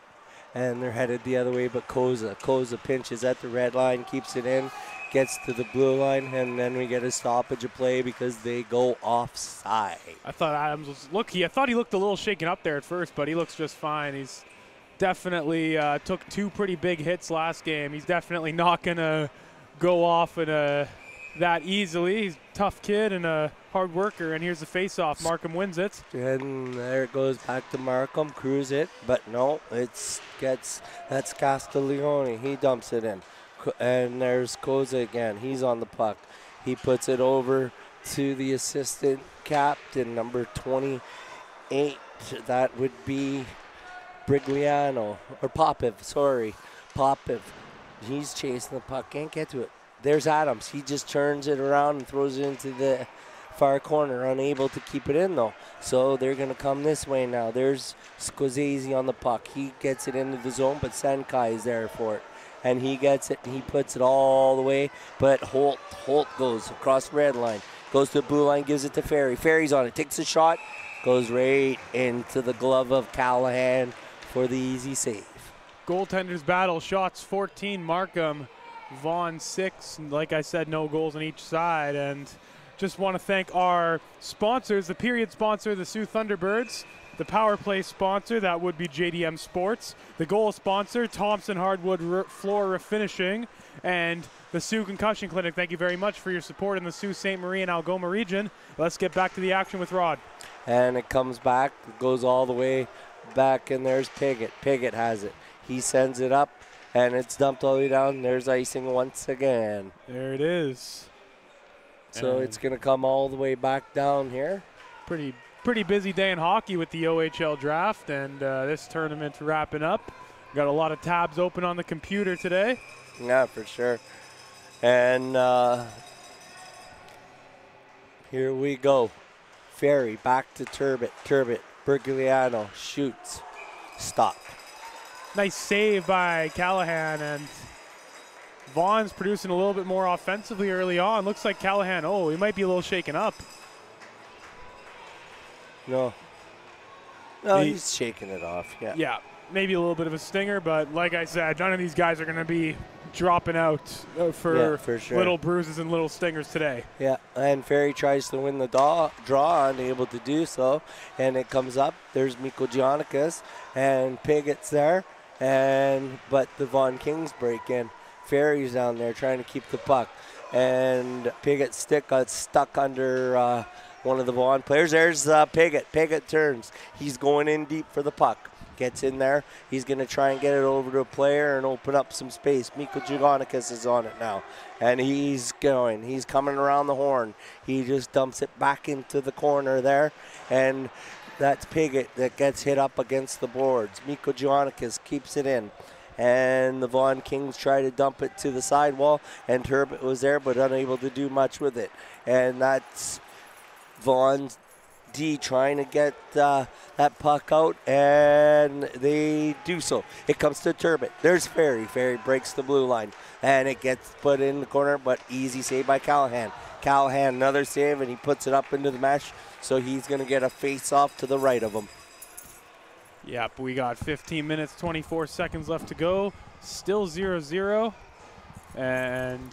and they're headed the other way, but Koza, Koza pinches at the red line, keeps it in, gets to the blue line, and then we get a stoppage of play because they go offside. I thought Adams was look. He I thought he looked a little shaken up there at first, but he looks just fine. He's definitely uh, took two pretty big hits last game. He's definitely not gonna go off in a that easily. He's a tough kid and a hard worker. And here's the face-off. Markham wins it. And there it goes back to Markham, cruise it, but no, it's gets that's Castiglione. He dumps it in, and there's Koza again. He's on the puck. He puts it over to the assistant captain, number 28. That would be Brigliano or Popiv. Sorry, Popiv. He's chasing the puck. Can't get to it. There's Adams. He just turns it around and throws it into the far corner, unable to keep it in though. So they're going to come this way now. There's Scorsese on the puck. He gets it into the zone, but Senkai is there for it. And he gets it and he puts it all the way. But Holt, Holt goes across red line, goes to the blue line, gives it to Ferry. Ferry's on it, takes a shot, goes right into the glove of Callahan for the easy save. Goaltenders battle. Shots 14. Markham. Vaughan six. Like I said, no goals on each side. And just want to thank our sponsors, the period sponsor, the Soo Thunderbirds. The power play sponsor, that would be JDM Sports. The goal sponsor, Thompson Hardwood R- Floor Refinishing. And the Soo Concussion Clinic, thank you very much for your support in the Sault St. Marie and Algoma region. Let's get back to the action with Rod. And it comes back, goes all the way back, and there's Piggott. Piggott has it. He sends it up, and it's dumped all the way down. There's icing once again. There it is. So And- it's going to come all the way back down here. Pretty pretty busy day in hockey with the OHL draft and uh, this tournament wrapping up. Got a lot of tabs open on the computer today. Yeah, for sure. And uh, here we go. Ferry back to Turbot. Turbot. Brigliano shoots. Stop. Nice save by Callahan and Vaughan's producing a little bit more offensively early on. Looks like Callahan, oh, he might be a little shaken up. No. No, He- he's shaking it off. Yeah. Yeah, maybe a little bit of a stinger, but like I said, none of these guys are going to be dropping out uh, for, Yeah, for sure. little bruises and little stingers today. Yeah, and Ferry tries to win the draw, draw, unable to do so, and it comes up. There's Miko Giannikis, and Piggott's there, and but the Vaughan Kings break in. Ferry's down there trying to keep the puck, and Piggott's stick got stuck under uh, one of the Vaughan players. There's uh, Piggott. Piggott turns. He's going in deep for the puck. Gets in there. He's going to try and get it over to a player and open up some space. Miko Giannikis is on it now. And he's going. He's coming around the horn. He just dumps it back into the corner there. And that's Piggott that gets hit up against the boards. Miko Giannikis keeps it in. And the Vaughan Kings try to dump it to the sidewall. And Turbot was there but unable to do much with it. And that's Vaughan D trying to get uh, that puck out, and they do so. It comes to Turbot. There's Ferry. Ferry breaks the blue line, and it gets put in the corner, but easy save by Callahan. Callahan, another save, and he puts it up into the mesh, so he's going to get a face off to the right of him. Yep, we got 15 minutes, 24 seconds left to go. Still 0 0. And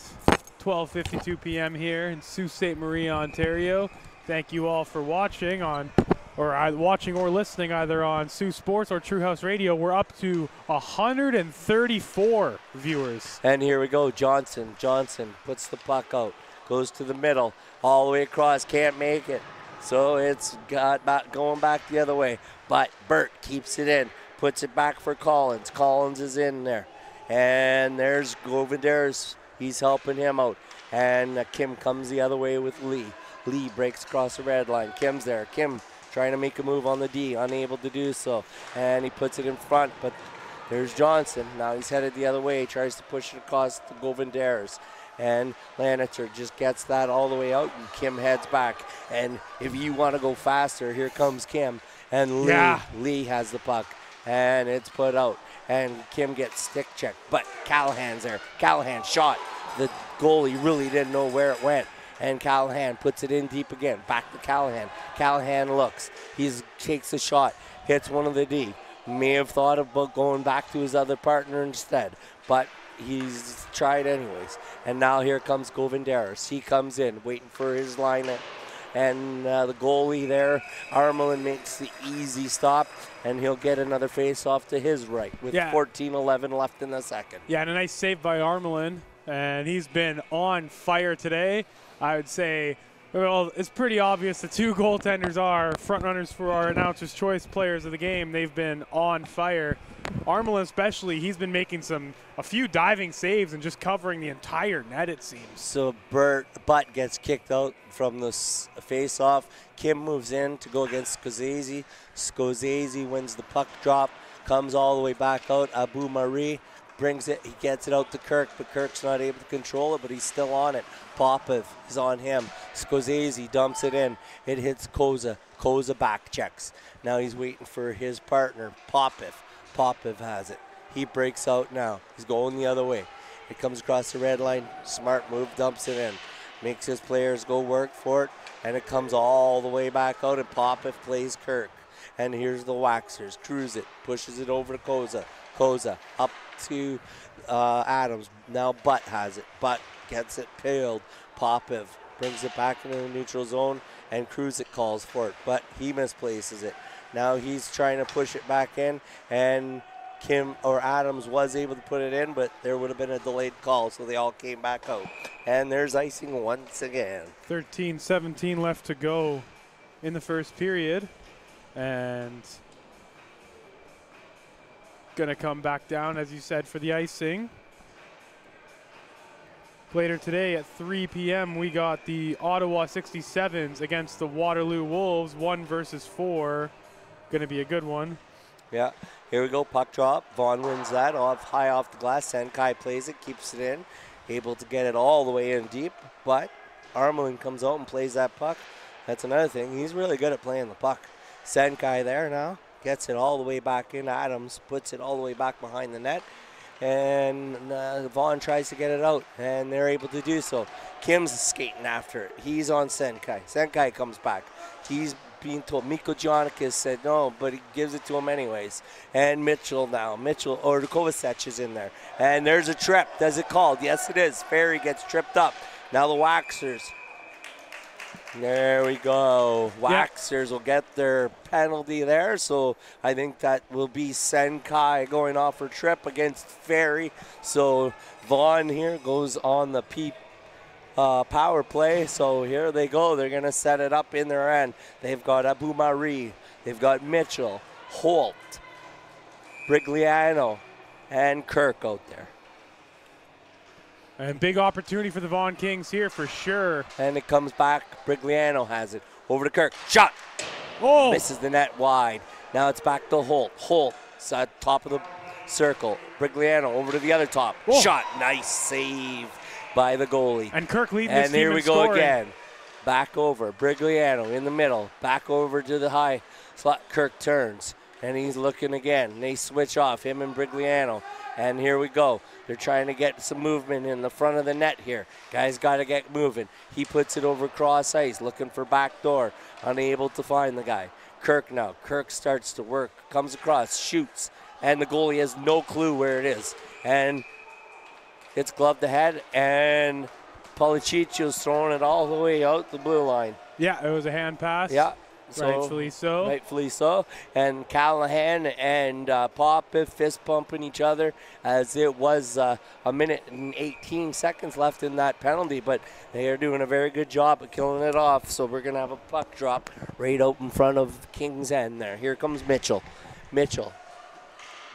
12:52 p.m. here in Sault Ste. Marie, Ontario. Thank you all for watching on, or uh, watching or listening either on Saultsports or True House Radio. We're up to 134 viewers. And here we go. Johnson. Johnson puts the puck out. Goes to the middle. All the way across. Can't make it. So it's got going back the other way. But Burt keeps it in. Puts it back for Collins. Collins is in there. And there's Govindaris. He's helping him out. And uh, Kim comes the other way with Lee. Lee breaks across the red line. Kim's there. Kim trying to make a move on the D. Unable to do so. And he puts it in front. But there's Johnson. Now he's headed the other way. He Tries to push it across to Govindaris. And Laniter just gets that all the way out, and Kim heads back. And if you want to go faster, here comes Kim. And Lee, Yeah. Lee has the puck. And it's put out. And Kim gets stick checked. But Callahan's there. Callahan shot. The goalie really didn't know where it went. And Callahan puts it in deep again. Back to Callahan. Callahan looks. He takes a shot. Hits one of the D. May have thought about going back to his other partner instead. But he's tried anyways. And now here comes Govindaris. He comes in, waiting for his line. And uh, the goalie there, Armelin, makes the easy stop, and he'll get another face off to his right with Yeah. 14 11 left in the second. Yeah, and a nice save by Armelin, and he's been on fire today. I would say, well, it's pretty obvious the two goaltenders are front runners for our announcer's choice players of the game. They've been on fire. Armelin, especially, he's been making some a few diving saves and just covering the entire net. It seems. So Bert Butt gets kicked out from the face-off. Kim moves in to go against Scorsese. Scorsese wins the puck drop, comes all the way back out. Abu Marie brings it. He gets it out to Kirk, but Kirk's not able to control it, but he's still on it. Popov is on him. Scorsese dumps it in. It hits Koza. Koza back checks. Now he's waiting for his partner, Popov. Popov has it. He breaks out now. He's going the other way. It comes across the red line. Smart move, dumps it in. Makes his players go work for it. And it comes all the way back out, and Popov plays Kirk. And here's the Waxers. Cruise it. Pushes it over to Koza. Koza up to uh, Adams. Now Butt has it. Butt gets it peeled. Popov brings it back into the neutral zone, and Cruz it calls for it. But he misplaces it. Now he's trying to push it back in, and Kim or Adams was able to put it in, but there would have been a delayed call, so they all came back out. And there's icing once again. 13 17 left to go in the first period. And going to come back down, as you said, for the icing. Later today at 3 p.m., we got the Ottawa 67s against the Waterloo Wolves, one versus four. Going to be a good one. Yeah, here we go. Puck drop. Vaughan wins that off high off the glass. Senkai plays it, keeps it in, able to get it all the way in deep. But Armelin comes out and plays that puck. That's another thing. He's really good at playing the puck. Senkai there now gets it all the way back in. Adams puts it all the way back behind the net. And uh, Vaughan tries to get it out, and they're able to do so. Kim's skating after it. He's on Senkai. Senkai comes back. He's being told. Miko Giannikis said no, but he gives it to him anyways. And Mitchell now. Mitchell, or Kovacic is in there. And there's a trip. Does it called? Yes, it is. Ferry gets tripped up. Now the Waxers. There we go. Waxers will get their penalty there. So I think that will be Senkai going off for trip against Ferry. So Vaughan here goes on the P uh, power play. So here they go. They're going to set it up in their end. They've got Abu Marie. They've got Mitchell, Holt, Brigliano, and Kirk out there. And big opportunity for the Vaughan Kings here for sure. And it comes back. Brigliano has it. Over to Kirk. Shot. Oh! Misses the net wide. Now it's back to Holt. Holt, at top of the circle. Brigliano over to the other top. Oh. Shot. Nice save by the goalie. And Kirk leading And here we go scoring. again. Back over. Brigliano in the middle. Back over to the high slot. Kirk turns. And he's looking again. They switch off, him and Brigliano. And here we go. They're trying to get some movement in the front of the net here. Guys got to get moving. He puts it over cross ice, looking for back door. Unable to find the guy. Kirk now. Kirk starts to work. Comes across, shoots. And the goalie has no clue where it is. And it's gloved ahead, and Policicio's throwing it all the way out the blue line. Yeah, it was a hand pass. Yeah. So, Rightfully so. Rightfully so. And Callahan and uh, Papa fist pumping each other as it was uh, a minute and 18 seconds left in that penalty. But they are doing a very good job of killing it off. So we're going to have a puck drop right out in front of King's End there. Here comes Mitchell. Mitchell.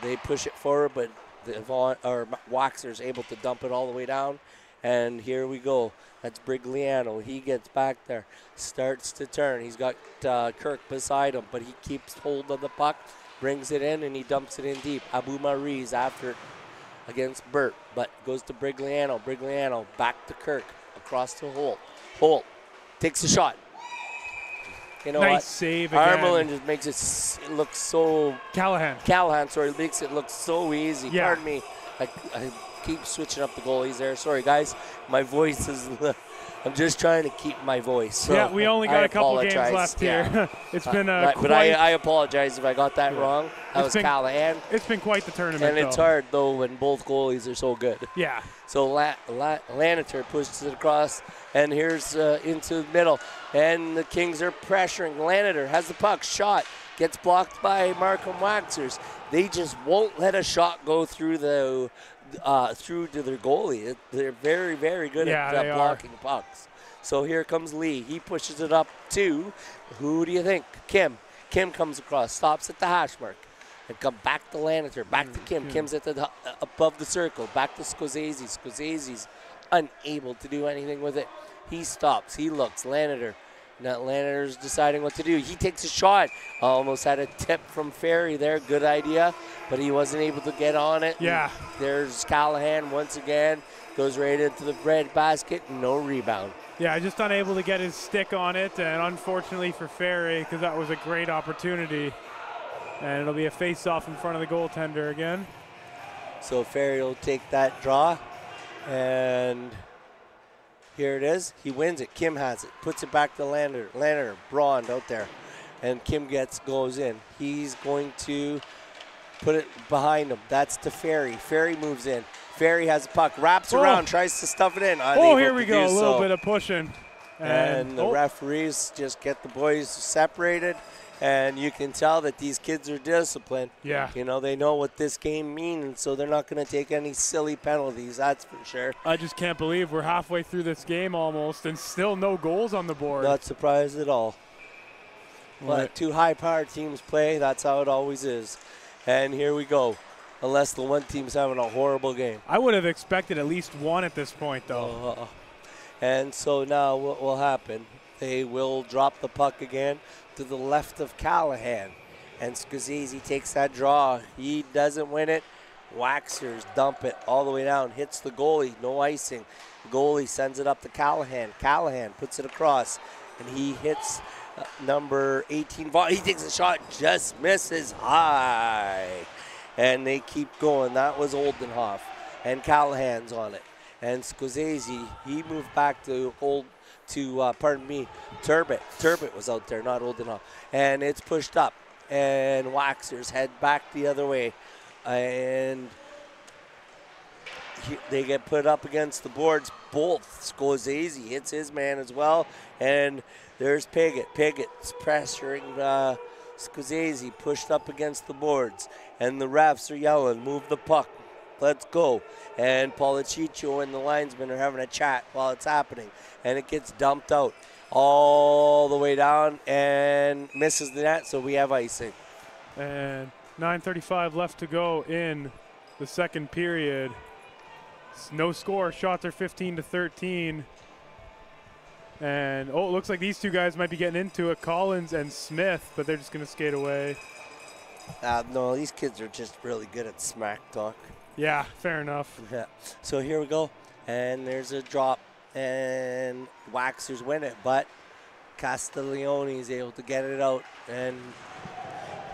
They push it forward, but the or Waxer's able to dump it all the way down. And here we go. That's Brigliano. He gets back there, starts to turn. He's got uh, Kirk beside him, but he keeps hold of the puck, brings it in, and he dumps it in deep. Abu Marie's after it against Burt, but goes to Brigliano. Brigliano back to Kirk, across to Holt. Holt takes a shot. You know nice what? save again. Armelin just makes it look so Callahan. Callahan, sorry, makes it look so easy. Yeah. Pardon me. I, I keep switching up the goalies there. Sorry, guys. My voice is. I'm just trying to keep my voice. So yeah, we only got a couple games apologize. left Yeah. here. it's been uh, but I, I apologize if I got that Yeah. wrong. That It's was been- Callahan. it's been quite the tournament. And it's though. hard, though, when both goalies are so good. Yeah. So La- La- Lanitor pushes it across, and here's uh, into the middle. And the Kings are pressuring. Lanitor has the puck, shot, gets blocked by Markham Waxers. They just won't let a shot go through the uh, through to their goalie. They're very, very good Yeah, at uh, are. blocking pucks. So here comes Lee. He pushes it up to who do you think? Kim. Kim comes across, stops at the hash mark, and come back to Lanitor, back to Kim. Kim. Kim's at the above the circle, back to Scorsese. Scorsese's unable to do anything with it. He stops. He looks. Lanitor. Lanitor's deciding what to do. He takes a shot. Almost had a tip from Ferry there. Good idea, but he wasn't able to get on it. Yeah. There's Callahan once again. Goes right into the bread basket. No rebound. Yeah, just unable to get his stick on it, and unfortunately for Ferry, because that was a great opportunity. And it'll be a face-off in front of the goaltender again. So Ferry will take that draw, and here it is. He wins it. Kim has it. Puts it back to Lander. Lander, Braun out there, and Kim gets goes in. He's going to put it behind him. That's to Ferry. Ferry moves in. Ferry has a puck, wraps Oh. around, tries to stuff it in. Oh, here we go. A little so. bit of pushing. And the oh, referees just get the boys separated, And you can tell that these kids are disciplined. Yeah. You know, they know what this game means, so they're not going to take any silly penalties, that's for sure. I just can't believe we're halfway through this game almost and still no goals on the board. Not surprised at all. But two high powered teams play, that's how it always is. And here we go. Unless the one team's having a horrible game. I would have expected at least one at this point, though. Uh, and so now what will happen? They will drop the puck again to the left of Callahan. And Scorsese takes that draw. He doesn't win it. Waxers dump it all the way down, hits the goalie, no icing. Goalie sends it up to Callahan. Callahan puts it across, and he hits uh, number 18. He takes a shot, just misses high. And they keep going. That was Oldenhoff. And Callahan's on it. And Scorsese, he moved back to old to uh, pardon me, Turbot. Turbot was out there, not Oldenhoff. And it's pushed up. And Waxers head back the other way. And he- they get put up against the boards. Both Scorsese hits his man as well, and there's Piggott. Piggott's pressuring uh, Scorsese, pushed up against the boards, and the refs are yelling, "Move the puck, let's go!" And Polichicho and the linesman are having a chat while it's happening, and it gets dumped out all the way down and misses the net, so we have icing. And 9:35 left to go in the second period. No score. Shots are 15 to 13. And oh, it looks like these two guys might be getting into it, Collins and Smith, but they're just going to skate away. Uh, no, these kids are just really good at smack talk. Yeah, fair enough. Yeah. So here we go. And there's a drop. And Waxers win it. But Castiglione is able to get it out. And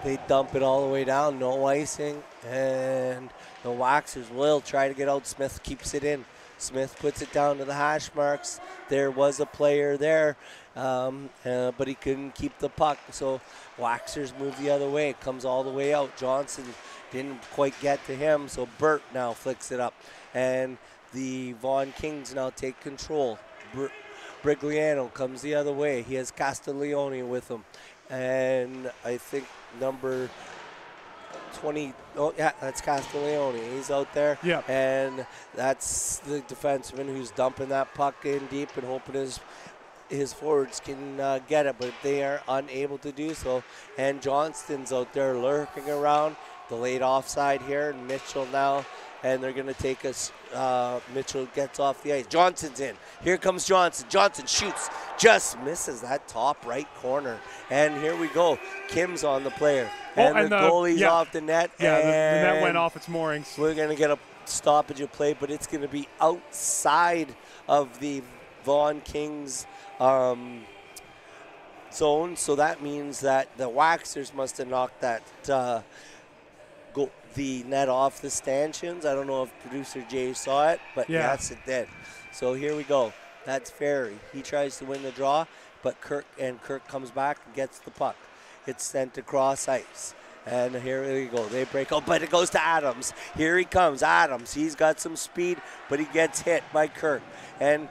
they dump it all the way down. No icing. And the Waxers will try to get out. Smith keeps it in. Smith puts it down to the hash marks. There was a player there, um, uh, but he couldn't keep the puck. So Waxers move the other way. It comes all the way out. Johnson didn't quite get to him, so Burt now flicks it up. And the Vaughan Kings now take control. Br- Brigliano comes the other way. He has Castiglione with him. And I think number 20, oh yeah, that's Castiglione. He's out there. Yep. And that's the defenseman who's dumping that puck in deep and hoping his his forwards can uh, get it, but they are unable to do so. And Johnston's out there lurking around. The late offside here, and Mitchell now, and they're going to take us. Uh, Mitchell gets off the ice. Johnson's in. Here comes Johnson. Johnson shoots, just misses that top right corner. And here we go. Kim's on the player, Oh, and, and the, the- goalie's yeah. off the net. Yeah, the, the net went off its moorings. We're going to get a stoppage of play, but it's going to be outside of the Vaughan Kings um, zone. So that means that the Waxers must have knocked that uh, the net off the stanchions. I don't know if producer Jay saw it, but Yeah. yes, it did. So here we go. That's Ferry. He tries to win the draw, but Kirk and Kirk comes back and gets the puck. It's sent across ice. And here we go. They break up, but it goes to Adams. Here he comes. Adams. He's got some speed, but he gets hit by Kirk. And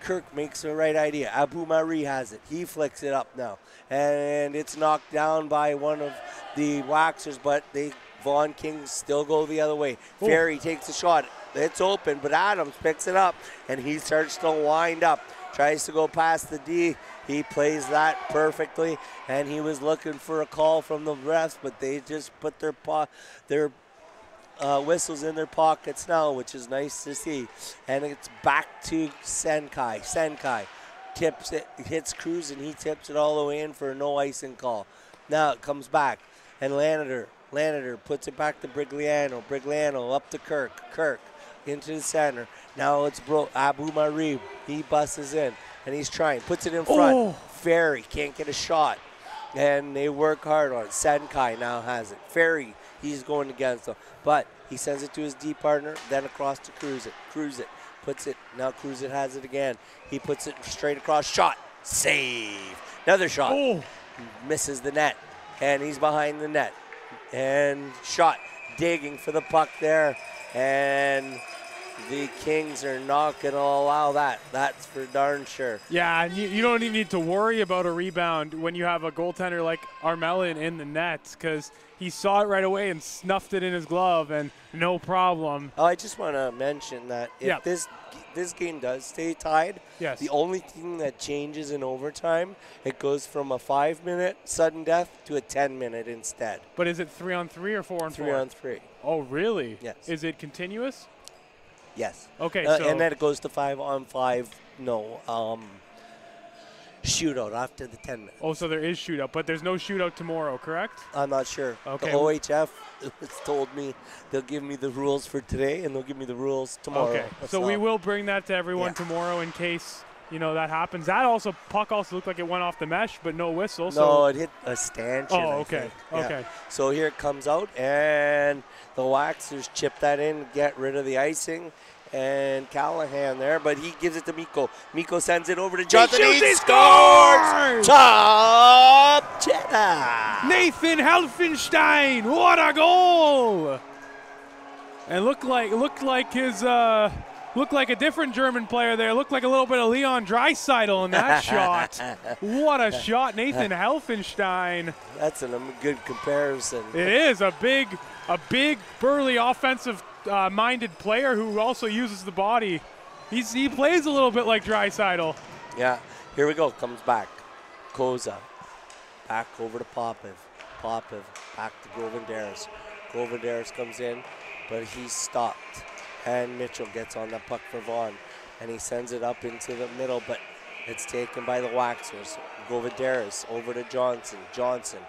Kirk makes the right idea. Abu Mari has it. He flicks it up now. And it's knocked down by one of the Waxers, but they Vaughan Kings still go the other way. Ooh. Ferry takes a shot. It's open, but Adams picks it up and he starts to wind up. Tries to go past the D. He plays that perfectly, and he was looking for a call from the refs, but they just put their paw, their uh, whistles in their pockets now, which is nice to see. And it's back to Senkai. Senkai tips it, hits Cruz, and he tips it all the way in for a no icing call. Now it comes back, and Lanader, Lanader puts it back to Brigliano. Brigliano up to Kirk. Kirk into the center. Now it's Bro Abu Marib. He busts in, and he's trying, puts it in front. Oh. Ferry can't get a shot and they work hard on it. Senkai now has it. Ferry, he's going against them, but he sends it to his D partner, then across to Cruise it. Cruise it, puts it. Now Cruise it has it again. He puts it straight across. Shot, save. Another shot, Oh, misses the net, and he's behind the net. And shot, digging for the puck there, and the Kings are not going to allow that. That's for darn sure. Yeah, and you, you don't even need to worry about a rebound when you have a goaltender like Armelin in the net because he saw it right away and snuffed it in his glove and no problem. Oh, I just want to mention that if Yeah. this this game does stay tied, Yes. the only thing that changes in overtime, it goes from a five minute sudden death to a 10 minute instead. But is it three on three or four on Three four? on three. Oh, really? Yes. Is it continuous? Yes. Okay, Uh, so and then it goes to five on five. No, um, shootout after the 10 minutes. oh, so there is shootout, but there's no shootout tomorrow, correct? I'm not sure. Okay. The OHF has told me they'll give me the rules for today and they'll give me the rules tomorrow. Okay, so we will bring that to everyone Yeah. tomorrow in case you know that happens. That also puck also looked like it went off the mesh, but no whistle. No, So it hit a stanchion. Oh, okay. Yeah. okay. So here it comes out, and the Waxers chip that in, get rid of the icing. And Callahan there, but he gives it to Miko. Miko sends it over to Johnson. shoots, he scores! scores! Top cheddar! Nathan Helfenstein, what a goal! And looked like looked like his uh, looked like a different German player there. Looked like a little bit of Leon Draisaitl in that shot. What a shot, Nathan Helfenstein. That's a good comparison. It is a big, a big burly offensive uh, minded player who also uses the body. He's, he plays a little bit like Draisaitl. Yeah, here we go. Comes back. Koza. Back over to Popov. Popov. Back to Govindaris. Govindaris comes in, but he's stopped. And Mitchell gets on the puck for Vaughan. And he sends it up into the middle, but it's taken by the Waxers. Govindaris over to Johnson. Johnson.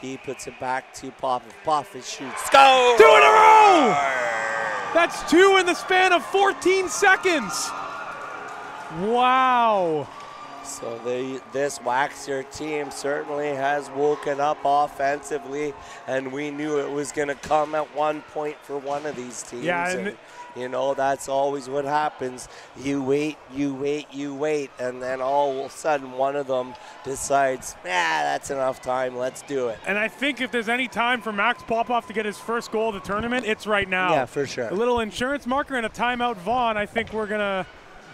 He puts it back to Popov. Popov shoots. Score! Two in a row! That's two in the span of 14 seconds. Wow. So the, this Waxer team certainly has woken up offensively, and we knew it was going to come at one point for one of these teams. Yeah, and and, you know that's always what happens. You wait, you wait, you wait, and then all of a sudden one of them decides, "Yeah, that's enough time. Let's do it." And I think if there's any time for Max Popov to get his first goal of the tournament, it's right now. Yeah, for sure. A little insurance marker and a timeout, Vaughan. I think we're going to,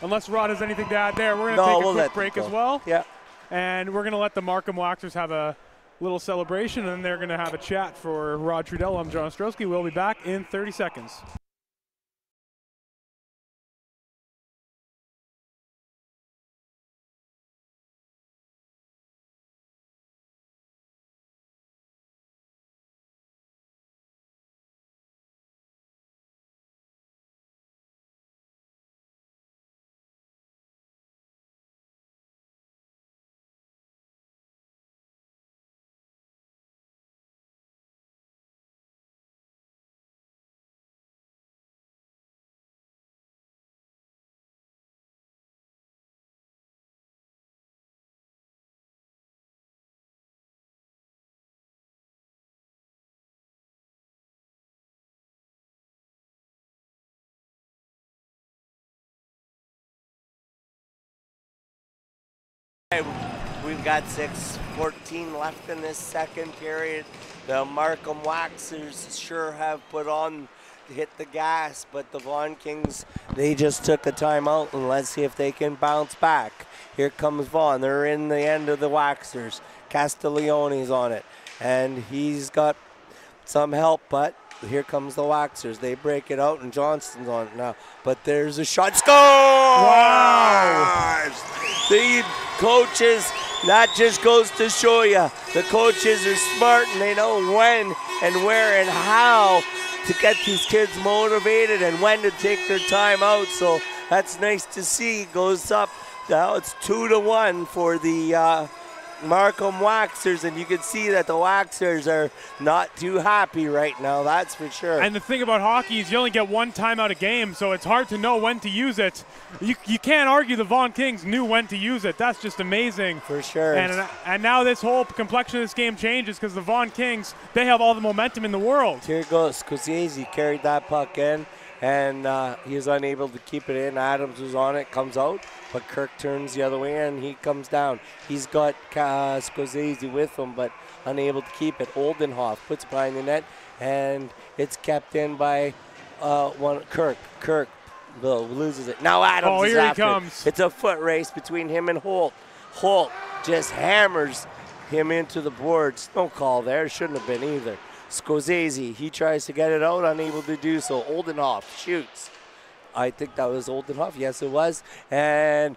unless Rod has anything to add there, we're going to No, take a we'll quick break as well. Yeah. And we're going to let the Markham Waxers have a little celebration, and then they're going to have a chat for Rod Trudell. I'm John Ostrowski. We'll be back in 30 seconds. We've got 6.14 left in this second period. The Markham Waxers sure have put on, hit the gas, but the Vaughan Kings, they just took a timeout, and let's see if they can bounce back. Here comes Vaughan. They're in the end of the Waxers. Castiglione's on it, and he's got some help, but here comes the Waxers. They break it out, and Johnston's on it now. But there's a shot. Score! Wow! The coaches, that just goes to show you, the coaches are smart and they know when and where and how to get these kids motivated and when to take their time out. So that's nice to see. Goes up. Now it's two to one for the uh, Markham Waxers, and you can see that the Waxers are not too happy right now. That's for sure. And the thing about hockey is you only get one timeout a game, so it's hard to know when to use it. You, you can't argue the Vaughan Kings knew when to use it. That's just amazing. for sure. And, and now this whole complexion of this game changes because the Vaughan Kings, they have all the momentum in the world. Here goes Scorsese carried that puck in, and uh, he was unable to keep it in. Adams was on it, comes out, but Kirk turns the other way and he comes down. He's got uh, Scorsese with him, but unable to keep it. Oldenhoff puts it behind the net, and it's kept in by uh, one Kirk. Kirk Bill loses it. Now Adams Oh, is here he after it. comes. It's a foot race between him and Holt. Holt just hammers him into the boards. No call there. Shouldn't have been either. Scorsese, he tries to get it out, unable to do so. Oldenhoff shoots. I think that was Oldenhoff. Yes, it was. And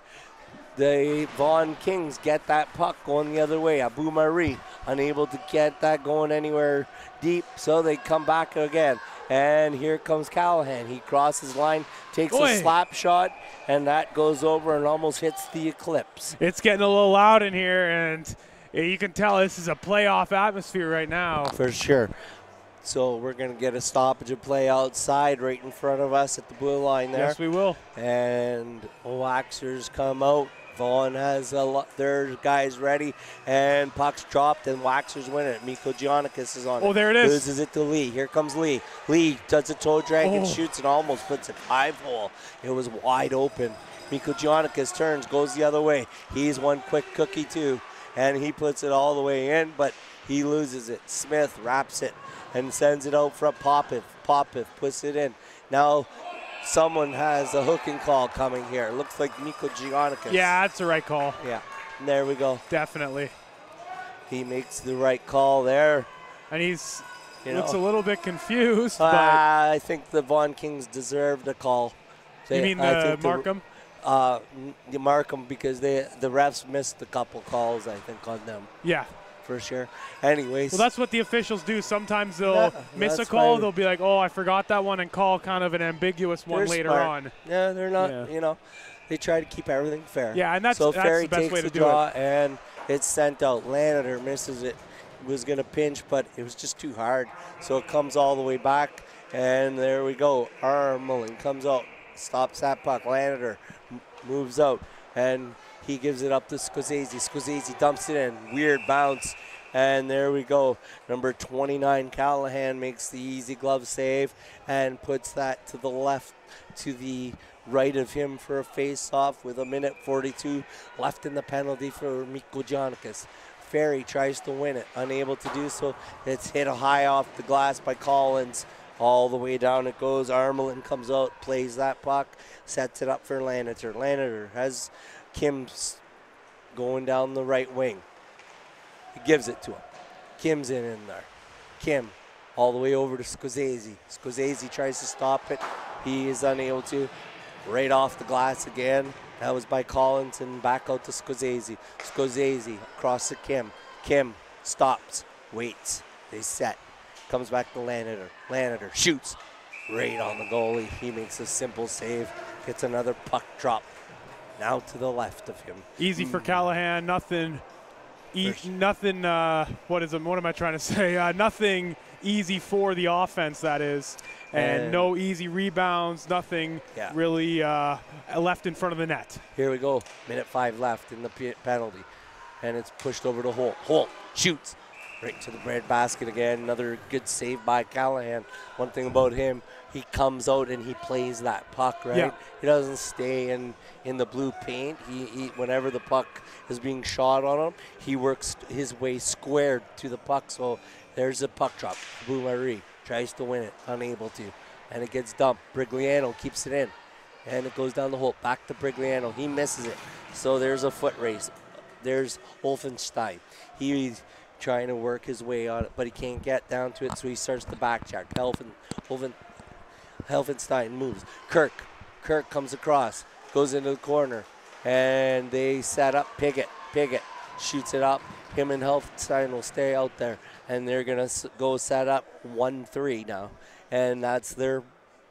the Vaughan Kings get that puck going the other way. Abu Marie unable to get that going anywhere deep, so they come back again. And here comes Callahan. He crosses line, takes Boy. a slap shot, and that goes over and almost hits the eclipse. It's getting a little loud in here, and you can tell this is a playoff atmosphere right now. For sure. So we're going to get a stoppage of play outside right in front of us at the blue line there. Yes, we will. and Waxers come out. Vaughan has a lot, their guys ready, and puck's dropped, and Waxers win it. Miko Giannikis is on oh, it. Oh, there it is. Loses it to Lee. Here comes Lee. Lee does a toe drag and Oh. shoots and almost puts it five hole. It was wide open. Miko Giannikis turns, goes the other way. He's one quick cookie too, and he puts it all the way in, but he loses it. Smith wraps it and sends it out front. Popov, Popov puts it in. Now someone has a hooking call coming here. Looks like Miko Giannikis. Yeah, that's the right call. Yeah. And there we go. Definitely. He makes the right call there. And he's You looks know. a little bit confused, Uh, but I think the Vaughan Kings deserved a call. you They- mean I the think the- Markham? Uh, you mark them because they the refs missed a couple calls. I think on them Yeah. For sure. Anyways, Well, that's what the officials do. Sometimes they'll Yeah, miss a call. fine. They'll be like, "Oh, I forgot that one," and call kind of an ambiguous one they're later smart. on. Yeah, they're not. Yeah. You know, they try to keep everything fair. Yeah, and that's- so that's Ferry the best way to the do draw and it's sent out. Lanader misses it. Was going to pinch, but it was just too hard. So it comes all the way back, and there we go. Armelin comes out, stops that puck. Lanader moves out, and he gives it up to Scorsese. Scorsese dumps it in. Weird bounce. And there we go. Number 29, Callahan makes the easy glove save and puts that to the left, to the right of him for a face-off with a minute 42 left in the penalty for Miko Giannikis. Ferry tries to win it, unable to do so. It's hit high off the glass by Collins. All the way down it goes. Armelin comes out, plays that puck, sets it up for Lanater. Lanater has Kim's going down the right wing. He gives it to him. Kim's in in there. Kim all the way over to Scorsese. Scorsese tries to stop it. He is unable to. Right off the glass again. That was by Collins and back out to Scorsese. Scorsese across to Kim. Kim stops, waits. They set. Comes back to Lanader. Lanader shoots. Right on the goalie. He makes a simple save. Gets another puck drop. Now to the left of him. Easy for Callahan. Nothing. E- nothing. Uh, what is? What am I trying to say? Uh, nothing easy for the offense. That is, and, And- no easy rebounds. Nothing Yeah. really uh, left in front of the net. Here we go. Minute five left in the pe- penalty. And it's pushed over to Holt. Holt shoots right to the bread basket again. Another good save by Callahan. One thing about him, he comes out and he plays that puck, right? Yeah. He doesn't stay in, in the blue paint. He, he whenever the puck is being shot on him, he works his way squared to the puck. So there's a puck drop. Abu Marie tries to win it, unable to. And it gets dumped. Brigliano keeps it in and it goes down the hole back to Brigliano. He misses it. So there's a foot race. There's Wolfenstein. He's trying to work his way on it, but he can't get down to it, so he starts to backtrack. Helfen, Wolfen, Helfenstein moves. Kirk. Kirk comes across, goes into the corner, and they set up Piggott. Piggott shoots it up. Him and Helfenstein will stay out there, and they're going to go set up 1 3 now. And that's their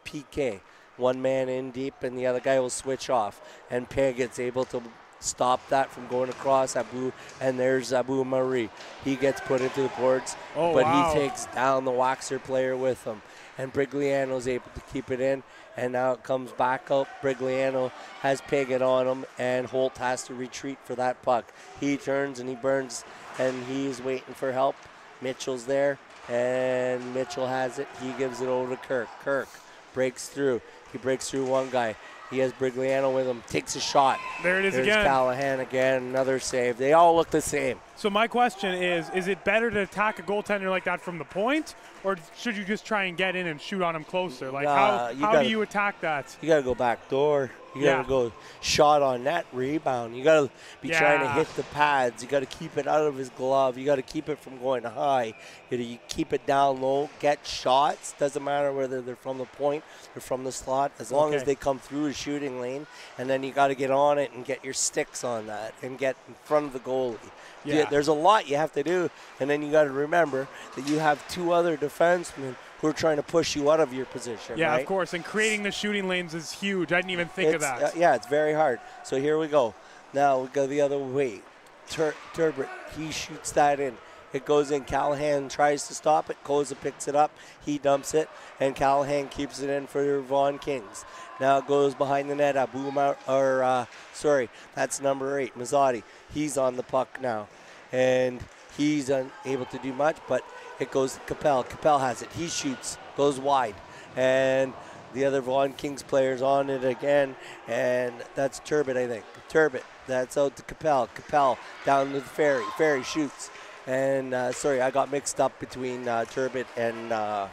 PK. One man in deep, and the other guy will switch off. And Piggott's able to stop that from going across Abu, and there's Abu Marie. He gets put into the boards, Oh, but wow. he takes down the Waxer player with him. And Brigliano's able to keep it in, and now it comes back up. Brigliano has Piggott on him, and Holt has to retreat for that puck. He turns and he burns, and he's waiting for help. Mitchell's there, and Mitchell has it. He gives it over to Kirk. Kirk breaks through. He breaks through one guy. He has Brigliano with him. Takes a shot. There it is There's again. Callahan again. Another save. They all look the same. So my question is: Is it better to attack a goaltender like that from the point, or should you just try and get in and shoot on him closer? Like how, you how gotta- do you attack that? You got to go back door. You got Yeah. to go shot on net, rebound. You got to be trying to hit the pads. You got to keep it out of his glove. You got to keep it from going high. You, know, you keep it down low, get shots. Doesn't matter whether they're from the point or from the slot, as long as they come through his shooting lane. And then you got to get on it and get your sticks on that and get in front of the goalie. You- Yeah. There's a lot you have to do, and then you got to remember that you have two other defensemen who are trying to push you out of your position. Yeah, right? of course. And creating the shooting lanes is huge. I didn't even think of that. uh, yeah, it's very hard. So here we go. Now we go the other way. Tur- Turbot, he shoots that in. It goes in. Callahan tries to stop it. Koza picks it up. He dumps it, and Callahan keeps it in for Vaughan Kings. Now it goes behind the net. Abu Mar- or uh, sorry, that's number eight, Mazzotti. He's on the puck now, and he's unable to do much. But it goes Capel. Capel has it. He shoots, goes wide, and the other Vaughan Kings players on it again, and that's Turbot, I think. Turbot, that's out to Capel. Capel down to the ferry. Ferry shoots, and uh, sorry, I got mixed up between uh, Turbot and uh,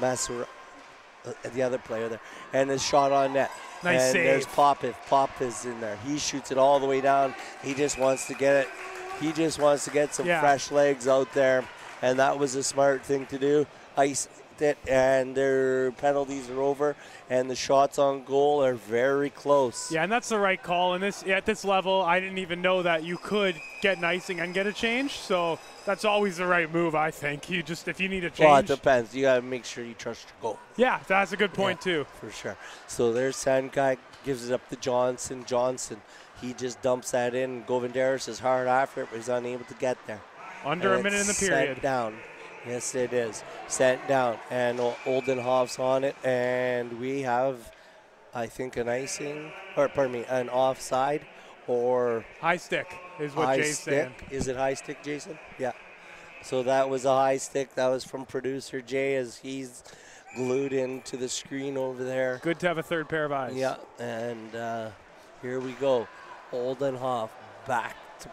uh, Uh, the other player there, and his shot on net. Nice and save. there's Pop if Pop is in there. He shoots it all the way down. He just wants to get it. He just wants to get some Yeah. fresh legs out there, and that was a smart thing to do. Ice it, and their penalties are over, and the shots on goal are very close. Yeah, and that's the right call. And this at this level, I didn't even know that you could get an icing and get a change. So that's always the right move, I think. You just if you need a change. Well, it depends. You got to make sure you trust your goal. yeah, that's a good point Yeah. too. for sure. So there's Senkai gives it up to Johnson. Johnson, he just dumps that in. Govindaris is hard after it, but he's unable to get there. Under a minute in the period. Down. Yes, it is. Sent down. And Oldenhoff's on it. And we have, I think, an icing, or pardon me, an offside or High stick is what high Jay's stick. saying. Is it high stick, Jason? Yeah. So that was a high stick. That was from producer Jay as he's glued into the screen over there. Good to have a third pair of eyes. Yeah, and uh, here we go. Oldenhoff back to,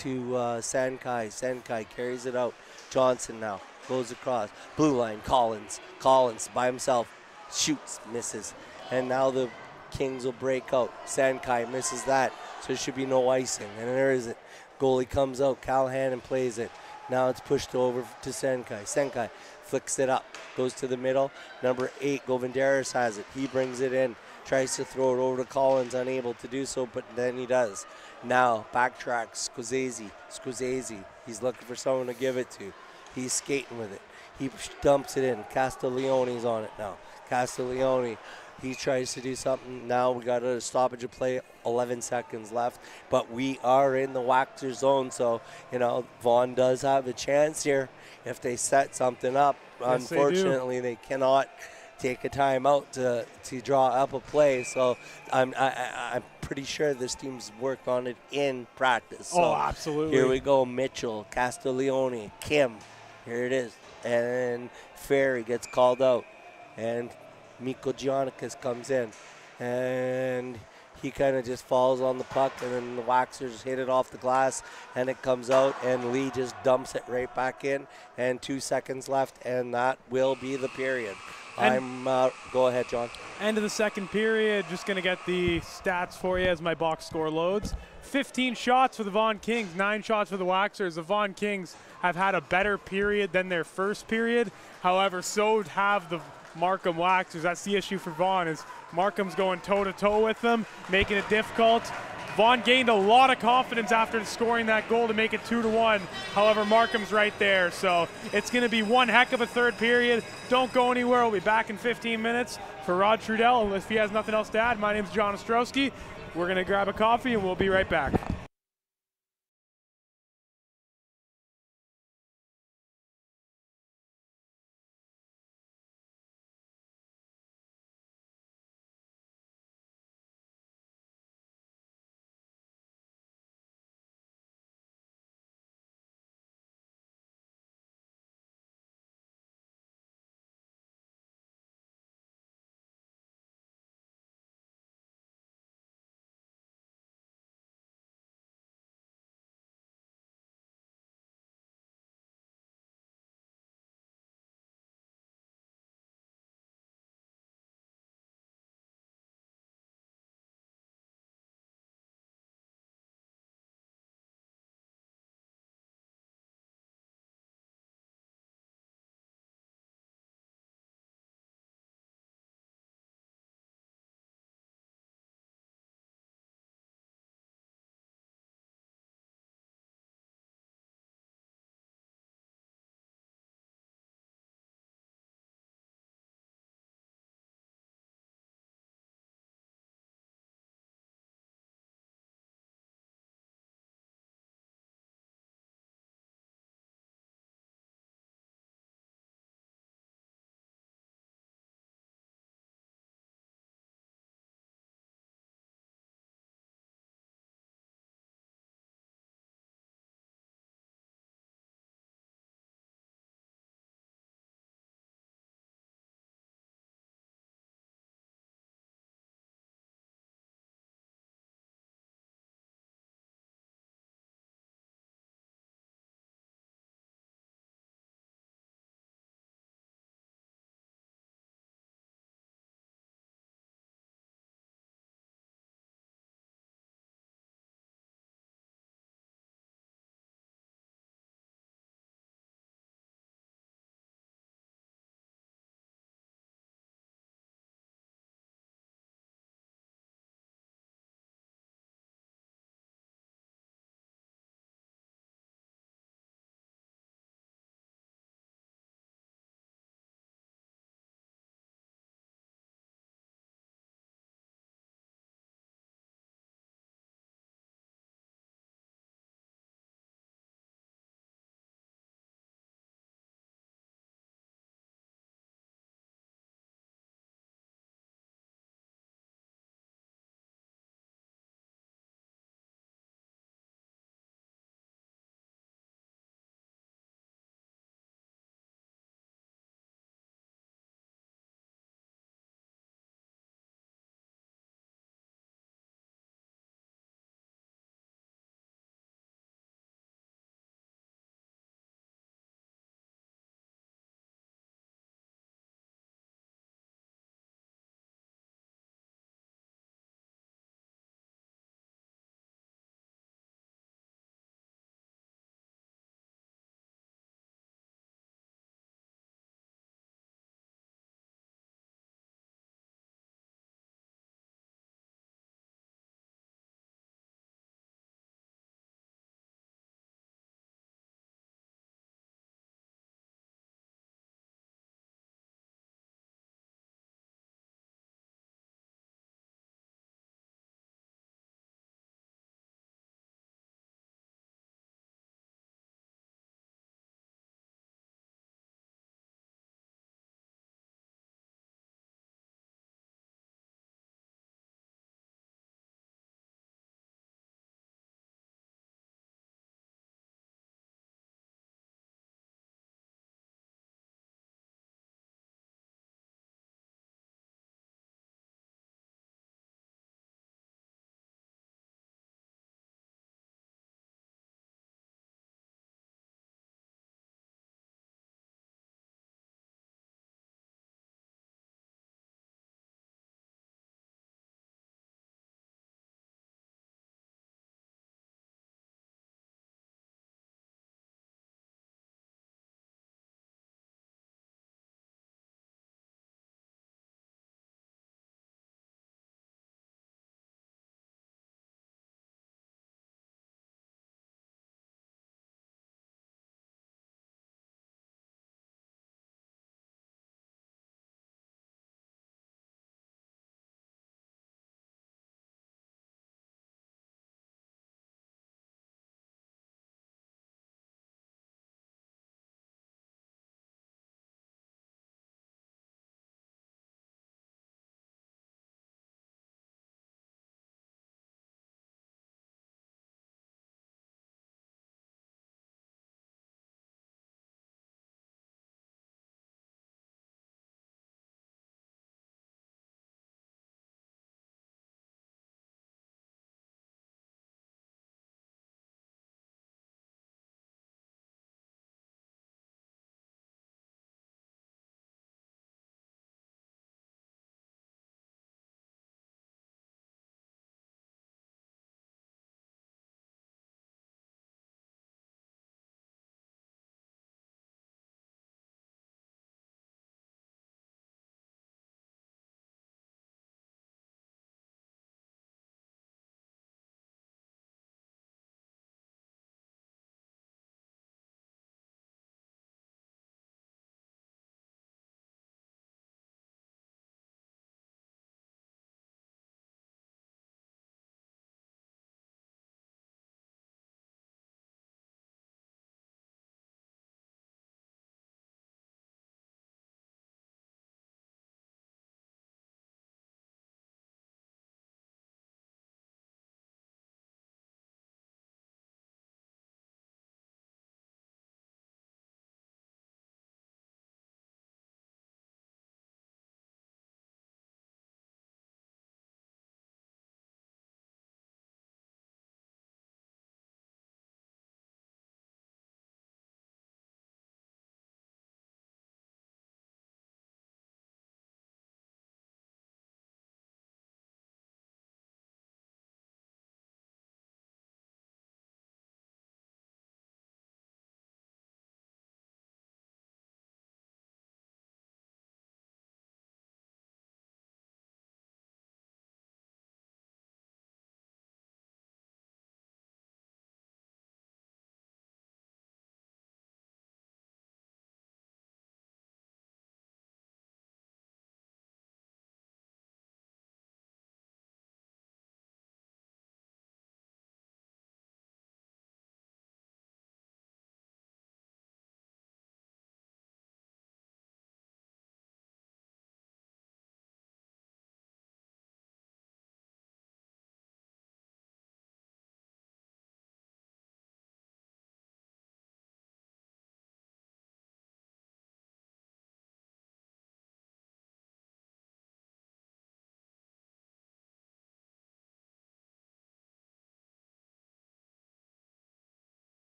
to uh, Senkai. Senkai carries it out. Johnson now goes across. Blue line, Collins. Collins by himself shoots, misses. And now the Kings will break out. Senkai misses that, so there should be no icing. And there isn't. Goalie comes out. Callahan and plays it. Now it's pushed over to Senkai. Senkai flicks it up, goes to the middle. Number eight, Govindaris has it. He brings it in, tries to throw it over to Collins, unable to do so, but then he does. Now backtracks, Scorsese. Scorsese, he's looking for someone to give it to. He's skating with it. He dumps it in. Castiglione's on it now. Castiglione, he tries to do something. Now we got a stoppage of play, 11 seconds left, but we are in the Waxer zone, so you know Vaughan does have a chance here if they set something up. Yes, they. Unfortunately, they, cannot take a timeout to to draw up a play. So I'm I, I, I'm pretty sure this team's worked on it in practice. Oh, so Oh, absolutely. Here we go, Mitchell, Castiglione, Kim. Here it is, and Ferry gets called out, and Miko Giannikis comes in, and he kind of just falls on the puck, and then the Waxers hit it off the glass, and it comes out, and Lee just dumps it right back in, and two seconds left, and that will be the period. I'm uh, go ahead, John. End of the second period. Just going to get the stats for you as my box score loads. 15 shots for the Vaughan Kings, nine shots for the Waxers. The Vaughan Kings have had a better period than their first period. However, so have the Markham Waxers. That's the issue for Vaughan is Markham's going toe to toe with them, making it difficult. Vaughan gained a lot of confidence after scoring that goal to make it two to one. However, Markham's right there, so it's going to be one heck of a third period. Don't go anywhere. We'll be back in 15 minutes. For Rod Trudell, if he has nothing else to add, my name is John Ostrowski. We're going to grab a coffee and we'll be right back.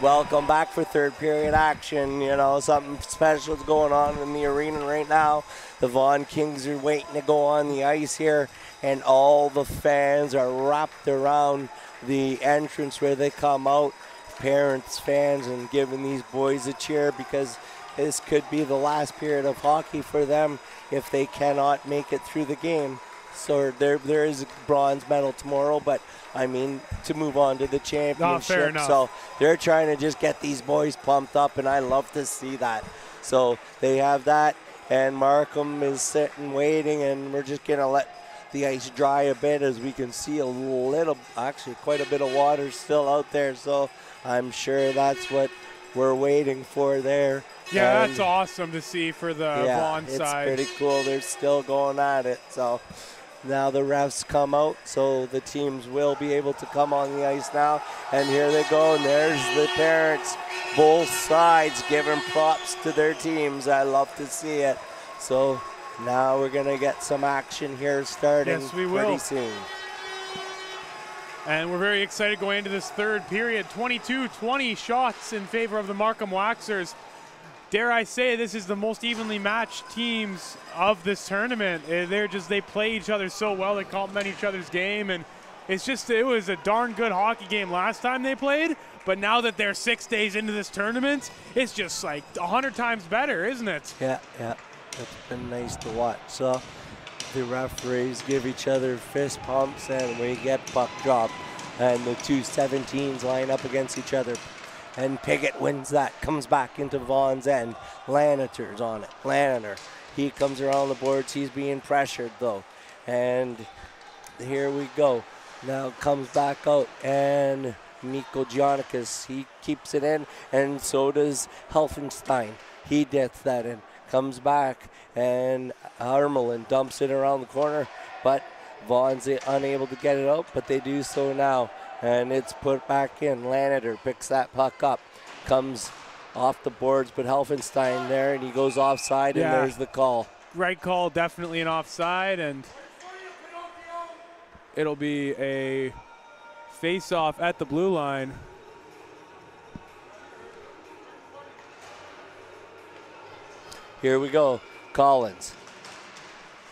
Welcome back for third period action. You know, something special is going on in the arena right now. The Vaughan Kings are waiting to go on the ice here, and all the fans are wrapped around the entrance where they come out. Parents, fans, and giving these boys a cheer because this could be the last period of hockey for them if they cannot make it through the game. So there, there is a bronze medal tomorrow, but I mean to move on to the championship. So they're trying to just get these boys pumped up, and I love to see that. So they have that, and Markham is sitting waiting, and we're just gonna let the ice dry a bit as we can see a little, actually quite a bit of water still out there. So I'm sure that's what we're waiting for there. Yeah, and that's awesome to see for the yeah, Vaughan side. It's pretty cool. They're still going at it. So now the refs come out, so the teams will be able to come on the ice now. And here they go, and there's the parents, both sides giving props to their teams. I love to see it. So now we're gonna get some action here starting yes, we pretty will. soon. And we're very excited going into this third period. 22-20 shots in favor of the Markham Waxers dare I say, this is the most evenly matched teams of this tournament. Eh, they're just they play each other so well. They complement each other's game, and it's just it was a darn good hockey game last time they played. But now that they're six days into this tournament, it's just like a hundred times better, isn't it? Yeah, yeah, it's been nice to watch. So the referees give each other fist pumps, and we get puck drop, and the two 17s line up against each other and Piggott wins that, comes back into Vaughan's end. Laniter's on it. Laniter, he comes around the boards. He's being pressured though, and here we go. Now comes back out and Miko Giannikis, he keeps it in, and so does Helfenstein. He gets that in, comes back, and Armelin dumps it around the corner, but Vaughan's unable to get it out, but they do so now and it's put back in. Laniter picks that puck up, comes off the boards, but Helfenstein there, and he goes offside, yeah. and there's the call. Right call, definitely an offside, and it'll be a face-off at the blue line. Here we go. Collins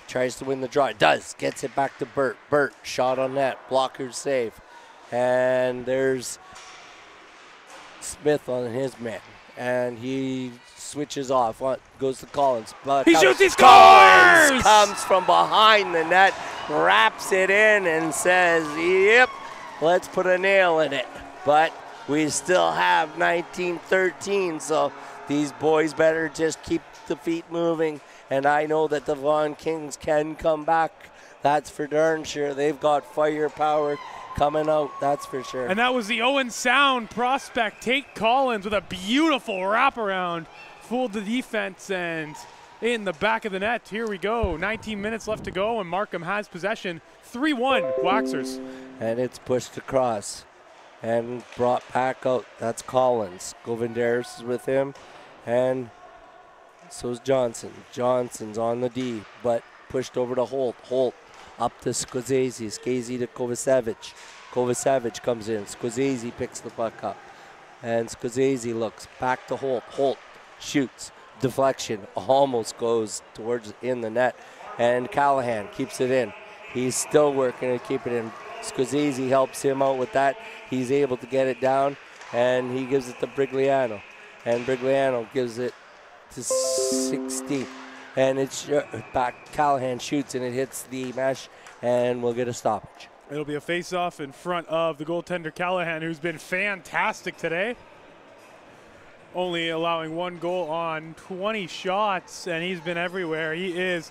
tries to win the draw. It Does. Gets it back to Burt. Burt, shot on net. Blocker save. And there's Smith on his man. And he switches off. Goes to Collins. But he shoots, he scores! Comes from behind the net, wraps it in, and says, Yep, let's put a nail in it. But we still have 1913, so these boys better just keep the feet moving. And I know that the Vaughan Kings can come back. That's for darn sure. They've got firepower coming out, that's for sure. And that was the Owen Sound prospect, Tate Collins, with a beautiful wraparound. Fooled the defense and in the back of the net. Here we go. 19 minutes left to go, and Markham has possession. 3 1, Waxers. And it's pushed across and brought back out. That's Collins. Govindaris is with him, and so is Johnson. Johnson's on the D, but pushed over to Holt. Holt up to Scorsese. Scorsese to Kovacevic. Kovacevic comes in. Scorsese picks the puck up. And Scorsese looks back to Holt. Holt shoots. Deflection almost goes towards in the net. And Callahan keeps it in. He's still working to keep it in. Scorsese helps him out with that. He's able to get it down. And he gives it to Brigliano. And Brigliano gives it to 16 and it's uh, back. Callahan shoots and it hits the mesh, and we'll get a stoppage. It'll be a face-off in front of the goaltender Callahan, who's been fantastic today. Only allowing one goal on 20 shots, and he's been everywhere. He is.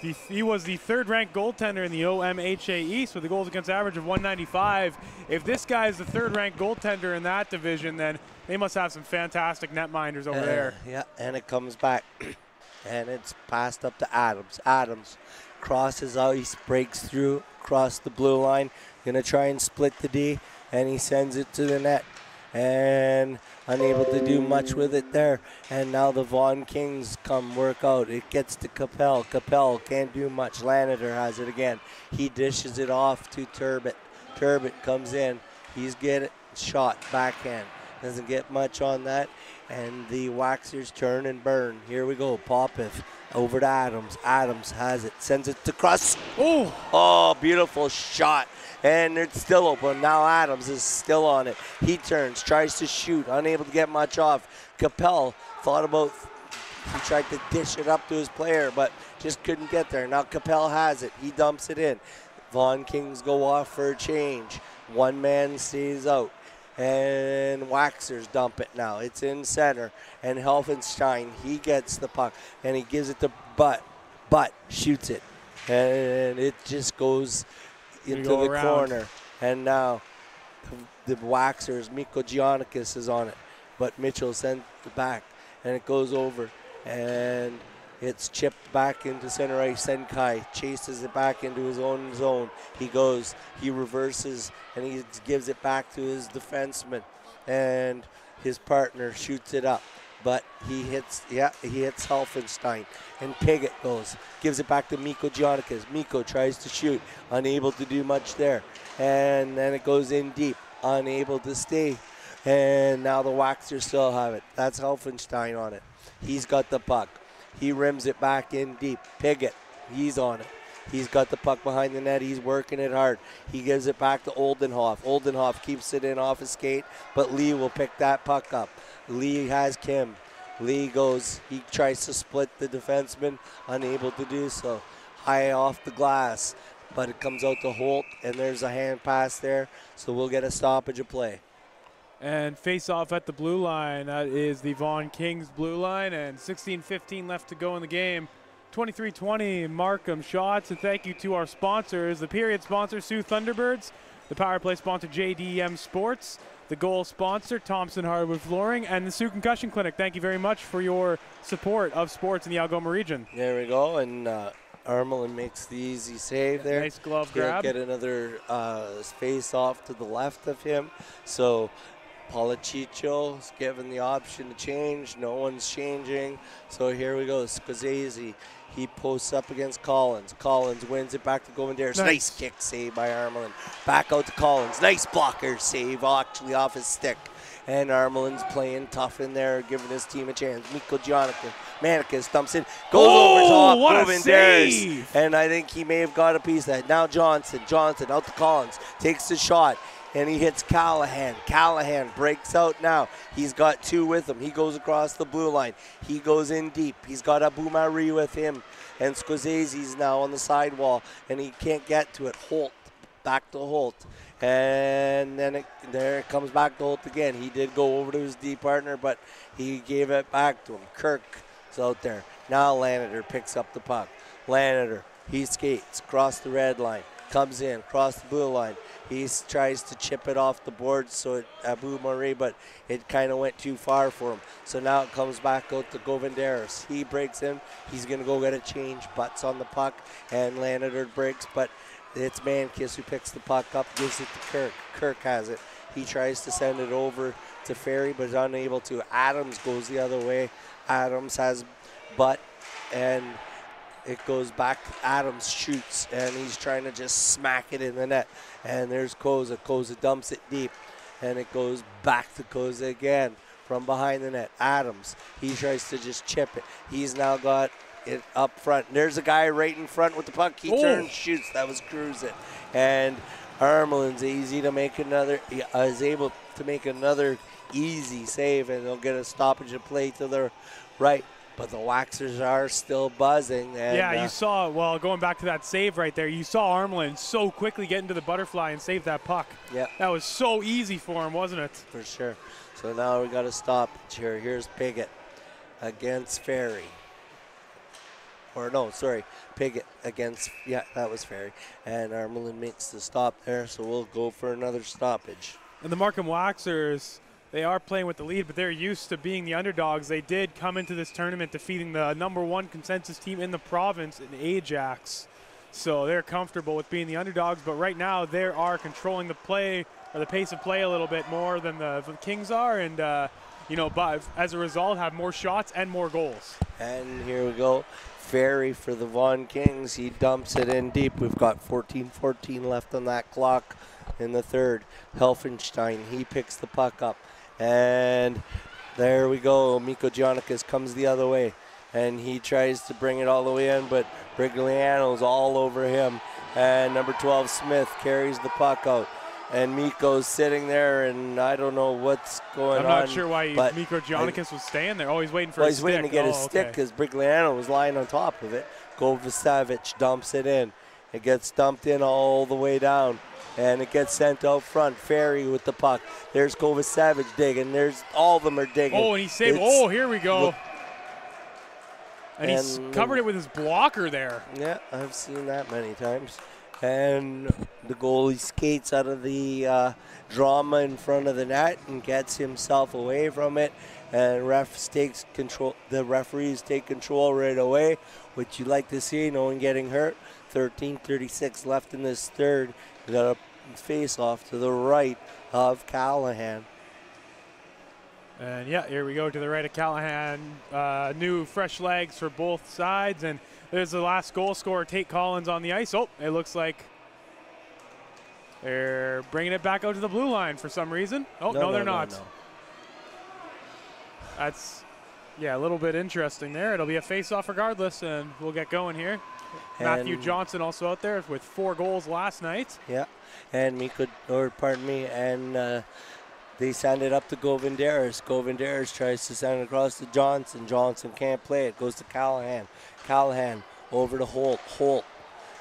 The, he was the third-ranked goaltender in the OMHA East with a goals against average of 195. If this guy is the third-ranked goaltender in that division, then they must have some fantastic netminders over uh, there. Yeah, and it comes back. and it's passed up to Adams. Adams crosses out, he breaks through, across the blue line, gonna try and split the D, and he sends it to the net, and unable to do much with it there. And now the Vaughan Kings come work out. It gets to Capel. Capel can't do much. Laniter has it again. He dishes it off to Turbot. Turbot comes in. He's getting shot backhand. Doesn't get much on that. And the Waxers turn and burn. Here we go. Popov over to Adams. Adams has it. Sends it to Cross. Oh, Oh, beautiful shot. And it's still open. Now Adams is still on it. He turns, tries to shoot, unable to get much off. Capel thought about, he tried to dish it up to his player, but just couldn't get there. Now Capel has it. He dumps it in. Vaughan Kings go off for a change. One man stays out. And Waxers dump it now. It's in center. And Helfenstein, he gets the puck and he gives it to Butt. Butt shoots it. And it just goes into go the around. corner. And now the, the Waxers, Miko Giannikis is on it. But Mitchell sent it back. And it goes over. And it's chipped back into center ice. Senkai chases it back into his own zone. He goes, he reverses, and he gives it back to his defenseman. And his partner shoots it up. But he hits, yeah, he hits Helfenstein. And Piggott goes, gives it back to Miko Giannikis. Miko tries to shoot, unable to do much there. And then it goes in deep, unable to stay. And now the Waxers still have it. That's Helfenstein on it. He's got the puck. He rims it back in deep. Piggott, he's on it. He's got the puck behind the net. He's working it hard. He gives it back to Oldenhoff. Oldenhoff keeps it in off his skate, but Lee will pick that puck up. Lee has Kim. Lee goes, he tries to split the defenseman, unable to do so. High off the glass, but it comes out to Holt, and there's a hand pass there, so we'll get a stoppage of play. And face off at the blue line. That is the Vaughan Kings blue line, and 16-15 left to go in the game. 23-20 Markham shots, and thank you to our sponsors, the period sponsor Soo Thunderbirds, the power play sponsor JDM Sports, the goal sponsor Thompson Hardwood Flooring, and the Soo Concussion Clinic. Thank you very much for your support of sports in the Algoma region. There we go, and uh, Armelin makes the easy save there. Nice glove Get- grab. Get another uh, face off to the left of him. So Palachicho's given the option to change. No one's changing. So here we go. Scorsese. He posts up against Collins. Collins wins it back to Govindaris. Nice. Nice. kick save by Armelin. Back out to Collins. Nice blocker save actually off his stick. And Armelin's playing tough in there, giving his team a chance. Miko Giannikis. Manicus dumps in. Goes Oh, over top. Govindaris. And I think he may have got a piece of that. Now Johnson. Johnson out to Collins. Takes the shot. And he hits Callahan. Callahan breaks out now. He's got two with him. He goes across the blue line. He goes in deep. He's got Abu Marie with him. And Scorsese's now on the sidewall. And he can't get to it. Holt. Back to Holt. And then it, there it comes back to Holt again. He did go over to his D partner, but he gave it back to him. Kirk is out there. Now Lanader picks up the puck. Lanader, he skates across the red line, comes in, across the blue line. He tries to chip it off the board, so it, Abu Marie, but it kind of went too far for him. So now it comes back out to Govindaris. He breaks in. He's going to go get a change, butts on the puck, and Lanader breaks, but it's Mankiss who picks the puck up, gives it to Kirk. Kirk has it. He tries to send it over to Ferry, but is unable to. Adams goes the other way. Adams has butt, and it goes back. Adams shoots, and he's trying to just smack it in the net. And there's Koza. Koza dumps it deep, and it goes back to Koza again from behind the net. Adams, he tries to just chip it. He's now got it up front. There's a guy right in front with the puck. He Oh. turns, shoots. That was cruising. And Armelin's easy to make another, he is able to make another easy save, and they'll get a stoppage of play to the right. But the Waxers are still buzzing. And, yeah, uh, you saw, well, going back to that save right there, you saw Armelin so quickly get into the butterfly and save that puck. yeah, That was so easy for him, wasn't it? for sure. So now we got to stop here. Here's Piggott against Ferry. Or no, sorry, Piggott against yeah, that was Ferry, and Armelin makes the stop there. So we'll go for another stoppage. And the Markham Waxers, they are playing with the lead, but they're used to being the underdogs. They did come into this tournament defeating the number one consensus team in the province in Ajax. So they're comfortable with being the underdogs, but right now they are controlling the play or the pace of play a little bit more than the, the Kings are, and uh, you know, but as a result, have more shots and more goals. And here we go. Ferry for the Vaughan Kings. He dumps it in deep. We've got 14 14 left on that clock in the third. Helfenstein, he picks the puck up. And there we go. Miko Giannikis comes the other way. And he tries to bring it all the way in, but Brigliano's all over him. And number 12, Smith, carries the puck out. And Miko's sitting there, and I don't know what's going on. I'm on. not sure why Miko Giannikis was staying there. Oh, he's waiting for well, his he's waiting to get oh, his stick because Brigliano was lying on top of it. Kovacevic dumps it in. It gets dumped in all the way down. And it gets sent out front. Ferry with the puck. There's Kovacevic digging. There's all of them are digging. Oh, and he saved. It's- Oh, here we go. look- And, he's covered it with his blocker there. Yeah, I've seen that many times. And the goalie skates out of the uh, drama in front of the net and gets himself away from it. And ref takes control. The referees take control right away, which you like to see. No one getting hurt. 13:36 left in this third. We got a face off to the right of Callahan. And yeah, here we go to the right of Callahan. Uh, new fresh legs for both sides. And there's the last goal scorer, Tate Collins, on the ice. Oh, it looks like they're bringing it back out to the blue line for some reason. Oh, no, they're not. That's, yeah, a little bit interesting there. It'll be a face off regardless, and we'll get going here. Matthew And- Johnson also out there with four goals last night. Yeah, and me could, or pardon me, and uh, they send it up to Govindaris. Govindaris tries to send it across to Johnson. Johnson can't play it. Goes to Callahan. Callahan over to Holt. Holt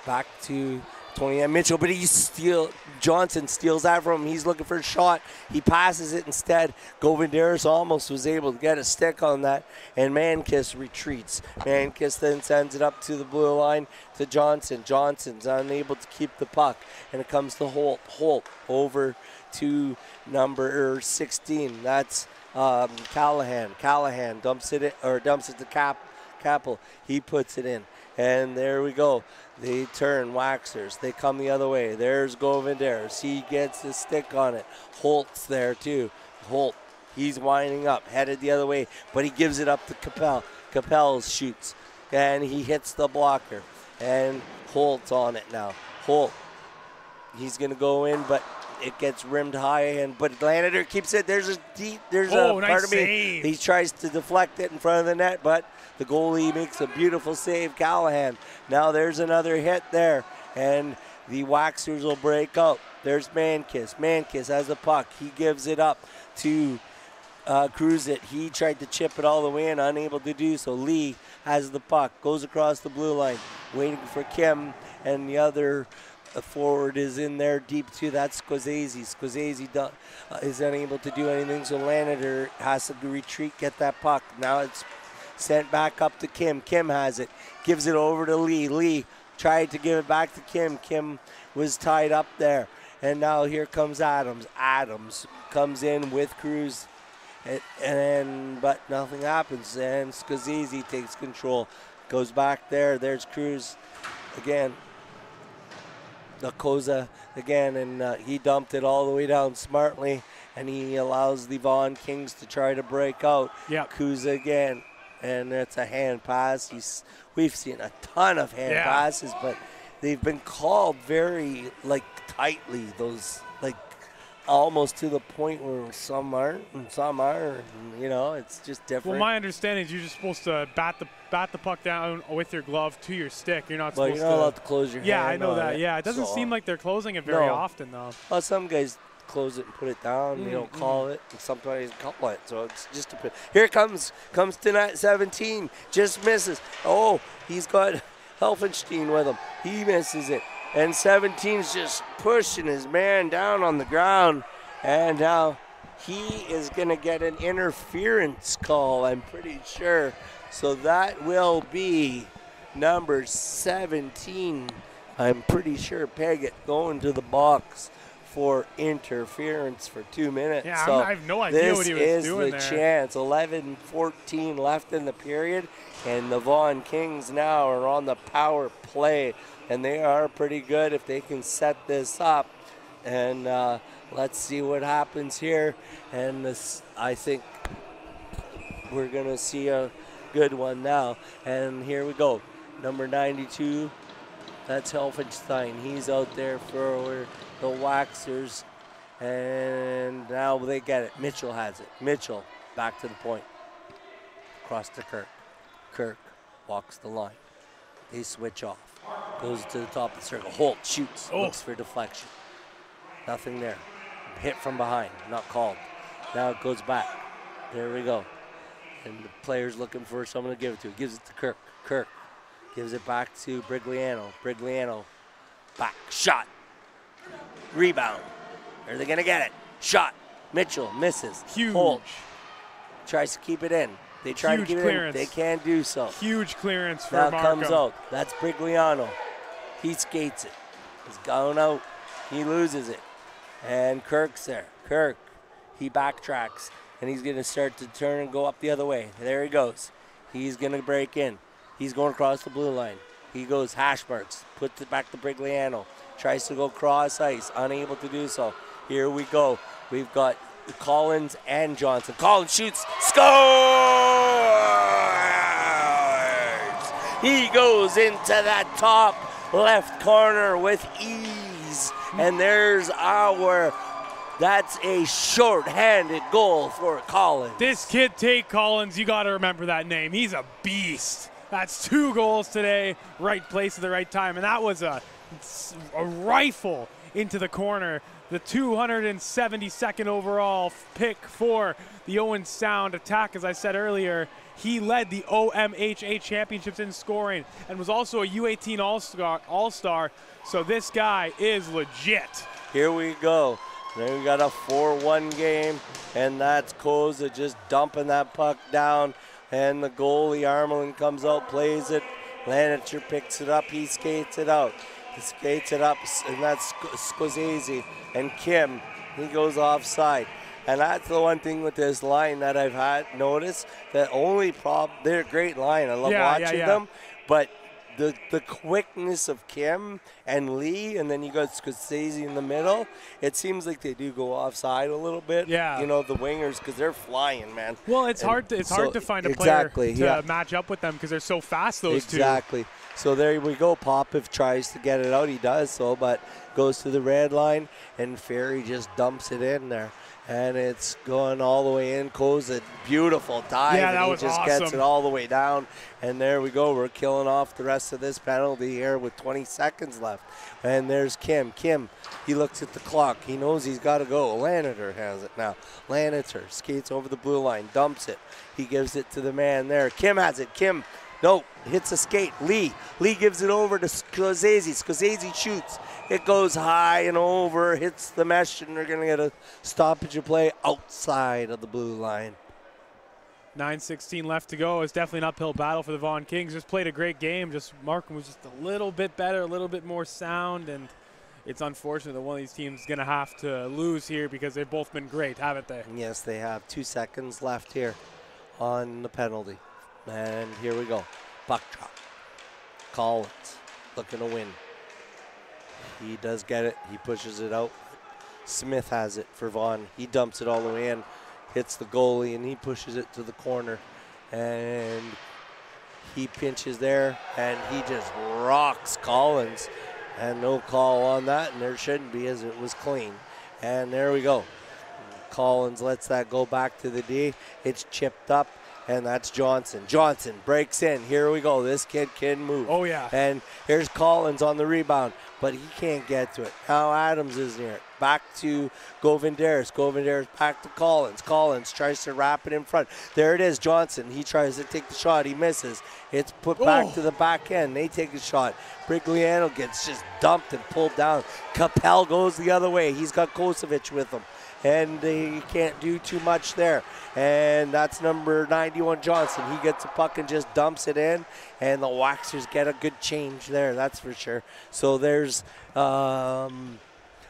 back to Tony M. Mitchell, but he steal Johnson steals that from him. He's looking for a shot. He passes it instead. Govindaris almost was able to get a stick on that, and Mankiss retreats. Mankiss then sends it up to the blue line to Johnson. Johnson's unable to keep the puck, and it comes to Holt. Holt over to number 16. That's um, Callahan. Callahan dumps it in, or dumps it to Cap Capel. He puts it in. And there we go. They turn Waxers. They come the other way. There's Govindaris. He gets the stick on it. Holt's there too. Holt, he's winding up, headed the other way, but he gives it up to Capel. Capel shoots, and he hits the blocker. And Holt's on it now. Holt, he's going to go in, but it gets rimmed high, and but Lanader keeps it. There's a deep. There's Oh, a nice part of me. save. He tries to deflect it in front of the net, but the goalie makes a beautiful save. Callahan. Now there's another hit there, and the Waxers will break up. There's Mankiss. Mankiss has the puck. He gives it up to uh, it. He tried to chip it all the way in, unable to do so. Lee has the puck, goes across the blue line, waiting for Kim, and the other uh, forward is in there deep too. That's Scorsese. Scorsese uh, is unable to do anything, so Lanader has to retreat, get that puck. Now it's sent back up to Kim. Kim has it, gives it over to Lee. Lee tried to give it back to Kim. Kim was tied up there. And now here comes Adams. Adams comes in with Cruz and, and but nothing happens. And Scorsese takes control, goes back there. There's Cruz again. Nakoza again, and uh, he dumped it all the way down smartly, and he allows the Vaughan Kings to try to break out. Yeah. Kuza again, and it's a hand pass. He's, we've seen a ton of hand Yeah. passes, but they've been called very like tightly. Those like almost to the point where some aren't and some are. And, you know, it's just different. Well, my understanding is you're just supposed to bat the bat the puck down with your glove to your stick. You're not Well, supposed you're not to. allowed to close your hand. yeah, I know that. it, Yeah, it doesn't so- seem like they're closing it very No. often though. Well, some guys close it and put it down. They don't Mm, call it, and sometimes call it. So it's just a bit. Here it comes, comes tonight 17, just misses. Oh, he's got Helfenstein with him. He misses it, and 17's just pushing his man down on the ground, and now he is gonna get an interference call. I'm pretty sure. So that will be number 17. I'm pretty sure Piggott going to the box for interference for two minutes. Yeah, so I have no idea what he was is doing the there. chance. 11-14 left in the period, and the Vaughan Kings now are on the power play, and they are pretty good if they can set this up. And uh, let's see what happens here. And this, I think we're gonna see a good one now. And here we go. Number 92, that's Helfenstein. He's out there for the Waxers. And now they get it. Mitchell has it. Mitchell back to the point. Across to Kirk. Kirk walks the line. They switch off. Goes to the top of the circle. Holt shoots. Oh. Looks for deflection. Nothing there. Hit from behind. Not called. Now it goes back. There we go. And the player's looking for someone to give it to. Gives it to Kirk. Kirk gives it back to Brigliano. Brigliano back. Shot. Rebound. Are they going to get it? Shot. Mitchell misses. Huge. Holt tries to keep it in. They try Huge to keep clearance. it in. They can't do so. Huge clearance for Now Markham. comes out. That's Brigliano. He skates it. He's going out. He loses it. And Kirk's there. Kirk, he backtracks. And he's going to start to turn and go up the other way. There he goes. He's going to break in. He's going across the blue line. He goes hash marks. Puts it back to Brigliano. Tries to go cross ice. Unable to do so. Here we go. We've got Collins and Johnson. Collins shoots. Scores! He goes into that top left corner with ease. And there's our. That's a short-handed goal for Collins. This kid, Tate Collins, you got to remember that name. He's a beast. That's two goals today, right place at the right time. And that was a, a rifle into the corner. The 272nd overall pick for the Owen Sound attack, as I said earlier. He led the OMHA championships in scoring and was also a U18 All-Star. All-Star. So this guy is legit. Here we go. Then we got a 4-1 game, and that's Koza just dumping that puck down. And the goalie Armelin comes out, plays it. Lanicher picks it up. He skates it out. Skates it up, and that's Scorsese. And Kim, he goes offside. And that's the one thing with this line that I've had noticed. That only problem, they're a great line. I love Yeah, yeah, watching yeah. them. But the the quickness of Kim and Lee, and then you got Scorsese in the middle. It seems like they do go offside a little bit. Yeah. You know the wingers because they're flying, man. Well, it's And hard to it's so- hard to find a exactly, player to yeah. match up with them because they're so fast. Those two. Exactly. So there we go. Popov tries to get it out. He does so, but goes to the red line, and Ferry just dumps it in there. And it's going all the way in. Koza, beautiful dive. Yeah, that and he was just gets it all the way down. And there we go. We're killing off the rest of this penalty here with 20 seconds left. And there's Kim. Kim, he looks at the clock. He knows he's got to go. Laniter has it now. Laniter skates over the blue line, dumps it. He gives it to the man there. Kim has it. Kim no, hits a skate. Lee. Lee gives it over to Scorsese. Scorsese shoots. It goes high and over, hits the mesh, and they're going to get a stoppage of play outside of the blue line. 9:16 left to go. It's definitely an uphill battle for the Vaughan Kings. Just played a great game. Just Markham was just a little bit better, a little bit more sound, and it's unfortunate that one of these teams is going to have to lose here because they've both been great, haven't they? Yes, they have two seconds left here on the penalty. And here we go. Buck drop. Collins looking to win. He does get it. He pushes it out. Smith has it for Vaughan. He dumps it all the way in, hits the goalie, and he pushes it to the corner. And he pinches there, and he just rocks Collins. And no call on that, and there shouldn't be as it was clean. And there we go. Collins lets that go back to the D. It's chipped up, and that's Johnson. Johnson breaks in. Here we go. This kid can move. Oh, yeah. And here's Collins on the rebound, but he can't get to it. Now Adams is near it. Back to Govindaris. Govindaris back to Collins. Collins tries to wrap it in front. There it is, Johnson. He tries to take the shot. He misses. It's put back Oh. to the back end. They take a shot. Brigliano gets just dumped and pulled down. Capel goes the other way. He's got Kosovic with him. And he can't do too much there. And that's number 91 Johnson. He gets the puck and just dumps it in. And the Waxers get a good change there, that's for sure. So there's um,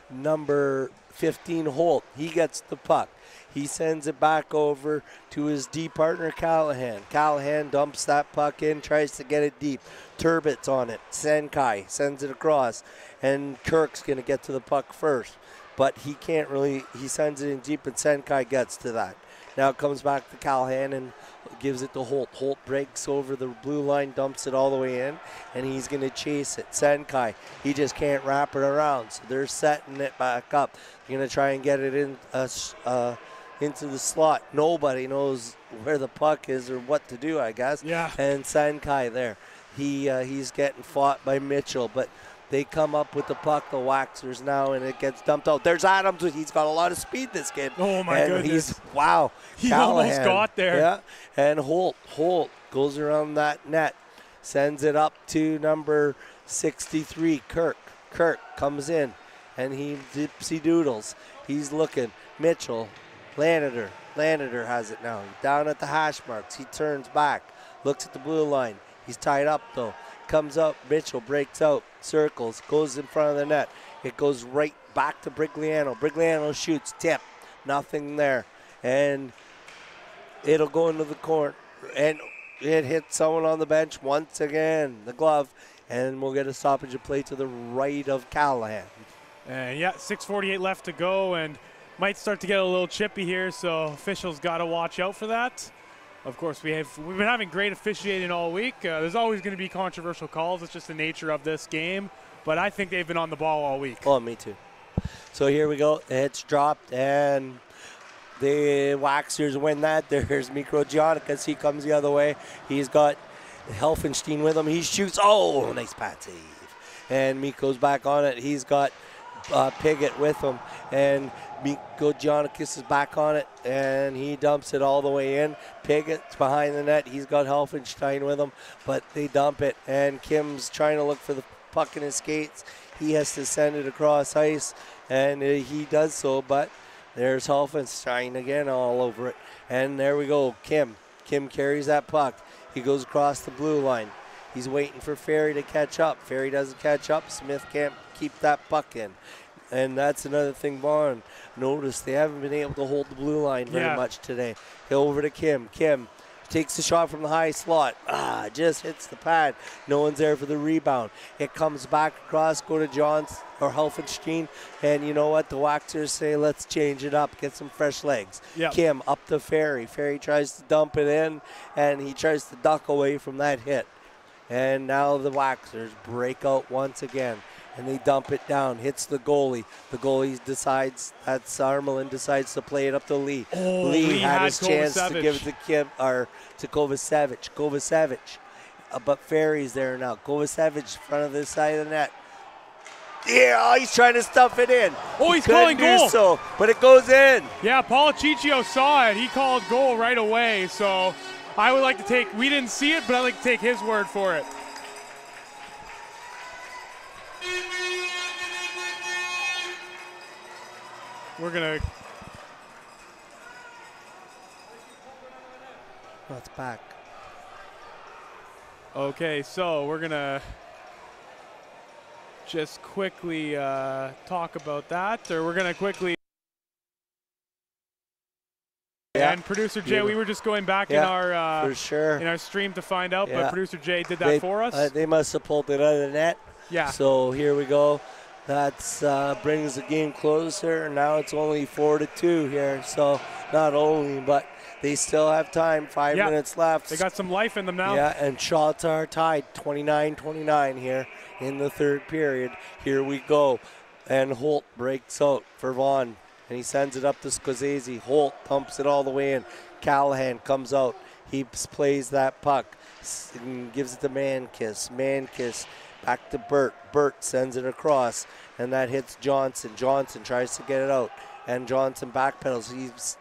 number 15 Holt. He gets the puck. He sends it back over to his D partner Callahan. Callahan dumps that puck in, tries to get it deep. Turbot's on it. Senkai sends it across, and Kirk's going to get to the puck first. But he can't really, he sends it in deep, and Senkai gets to that. Now it comes back to Callahan and gives it to Holt. Holt breaks over the blue line, dumps it all the way in, and he's going to chase it. Senkai, he just can't wrap it around, so they're setting it back up. They're going to try and get it in uh, uh, into the slot. Nobody knows where the puck is or what to do, I guess. Yeah. And Senkai there, he uh, he's getting fought by Mitchell, but they come up with the puck, the Waxers now, and it gets dumped out. There's Adams. He's got a lot of speed, this kid. Oh, my and goodness. He's, wow. He almost Callahan. got there. Yeah. And Holt, Holt goes around that net, sends it up to number 63, Kirk. Kirk comes in, and he dipsy doodles. He's looking. Mitchell, Lanader. Lanader has it now. Down at the hash marks. He turns back, looks at the blue line. He's tied up though. Comes up. Mitchell breaks out, circles, goes in front of the net. It goes right back to Brigliano. Brigliano shoots, tip, nothing there, and it'll go into the corner, and it hits someone on the bench once again. The glove, and we'll get a stoppage of play to the right of Callahan. And yeah, 6:48 left to go, and might start to get a little chippy here. So officials got to watch out for that. Of course, we have we've been having great officiating all week. Uh, there's always going to be controversial calls. It's just the nature of this game. But I think they've been on the ball all week. Oh, me too. So here we go. It's dropped, and the Waxers win that. There's Miko Giannikis. He comes the other way. He's got Helfenstein with him. He shoots. Oh, nice pat save. And Miko's back on it. He's got uh, Piggott with him. And Miko Giannikis is back on it, and he dumps it all the way in. Piggott's behind the net. He's got Helfenstein with him, but they dump it, and Kim's trying to look for the puck in his skates. He has to send it across ice, and he does so, but there's Helfenstein again all over it. And there we go, Kim. Kim carries that puck. He goes across the blue line. He's waiting for Ferry to catch up. Ferry doesn't catch up. Smith can't keep that puck in. And that's another thing Vaughn noticed. They haven't been able to hold the blue line very Yeah. much today. Over to Kim. Kim takes the shot from the high slot. Ah, just hits the pad. No one's there for the rebound. It comes back across, go to Johns or Helfenstein. And you know what? The Waxers say, let's change it up, get some fresh legs. Yep. Kim up to Ferry. Ferry tries to dump it in, and he tries to duck away from that hit. And now the Waxers break out once again. And they dump it down, hits the goalie. The goalie decides, that's Armelin, decides to play it up to Lee. Oh, Lee, Lee had had his chance to give it to Kim or to Kovacevic. Kovacevic. Uh, but Ferry's there now. Kovacevic in front of the side of the net. Yeah, oh, he's trying to stuff it in. Oh, he's couldn't calling do goal. So, but it goes in. Yeah, Paul Ciccio saw it. He called goal right away. So I would like to take. We didn't see it, but I'd like to take his word for it. We're gonna. Oh, it's back. Okay, so we're gonna just quickly uh, talk about that, or we're gonna quickly. Yeah. And producer Jay, Yeah. we were just going back in our uh, For sure. in our stream to find out, Yeah. but producer Jay did that they, for us. uh, they must have pulled it out of the net. yeah. So here we go. That's uh, brings the game closer. Now it's only four to two here. So not only, but they still have time. Five Yeah. minutes left. They got some life in them now. Yeah, and shots are tied 29-29 here in the third period. Here we go. And Holt breaks out for Vaughan, and he sends it up to Scorsese. Holt pumps it all the way in. Callahan comes out. He plays that puck, and gives it to Mankiss. Mankiss back to Burt. Burt sends it across, and that hits Johnson. Johnson tries to get it out, and Johnson backpedals. He's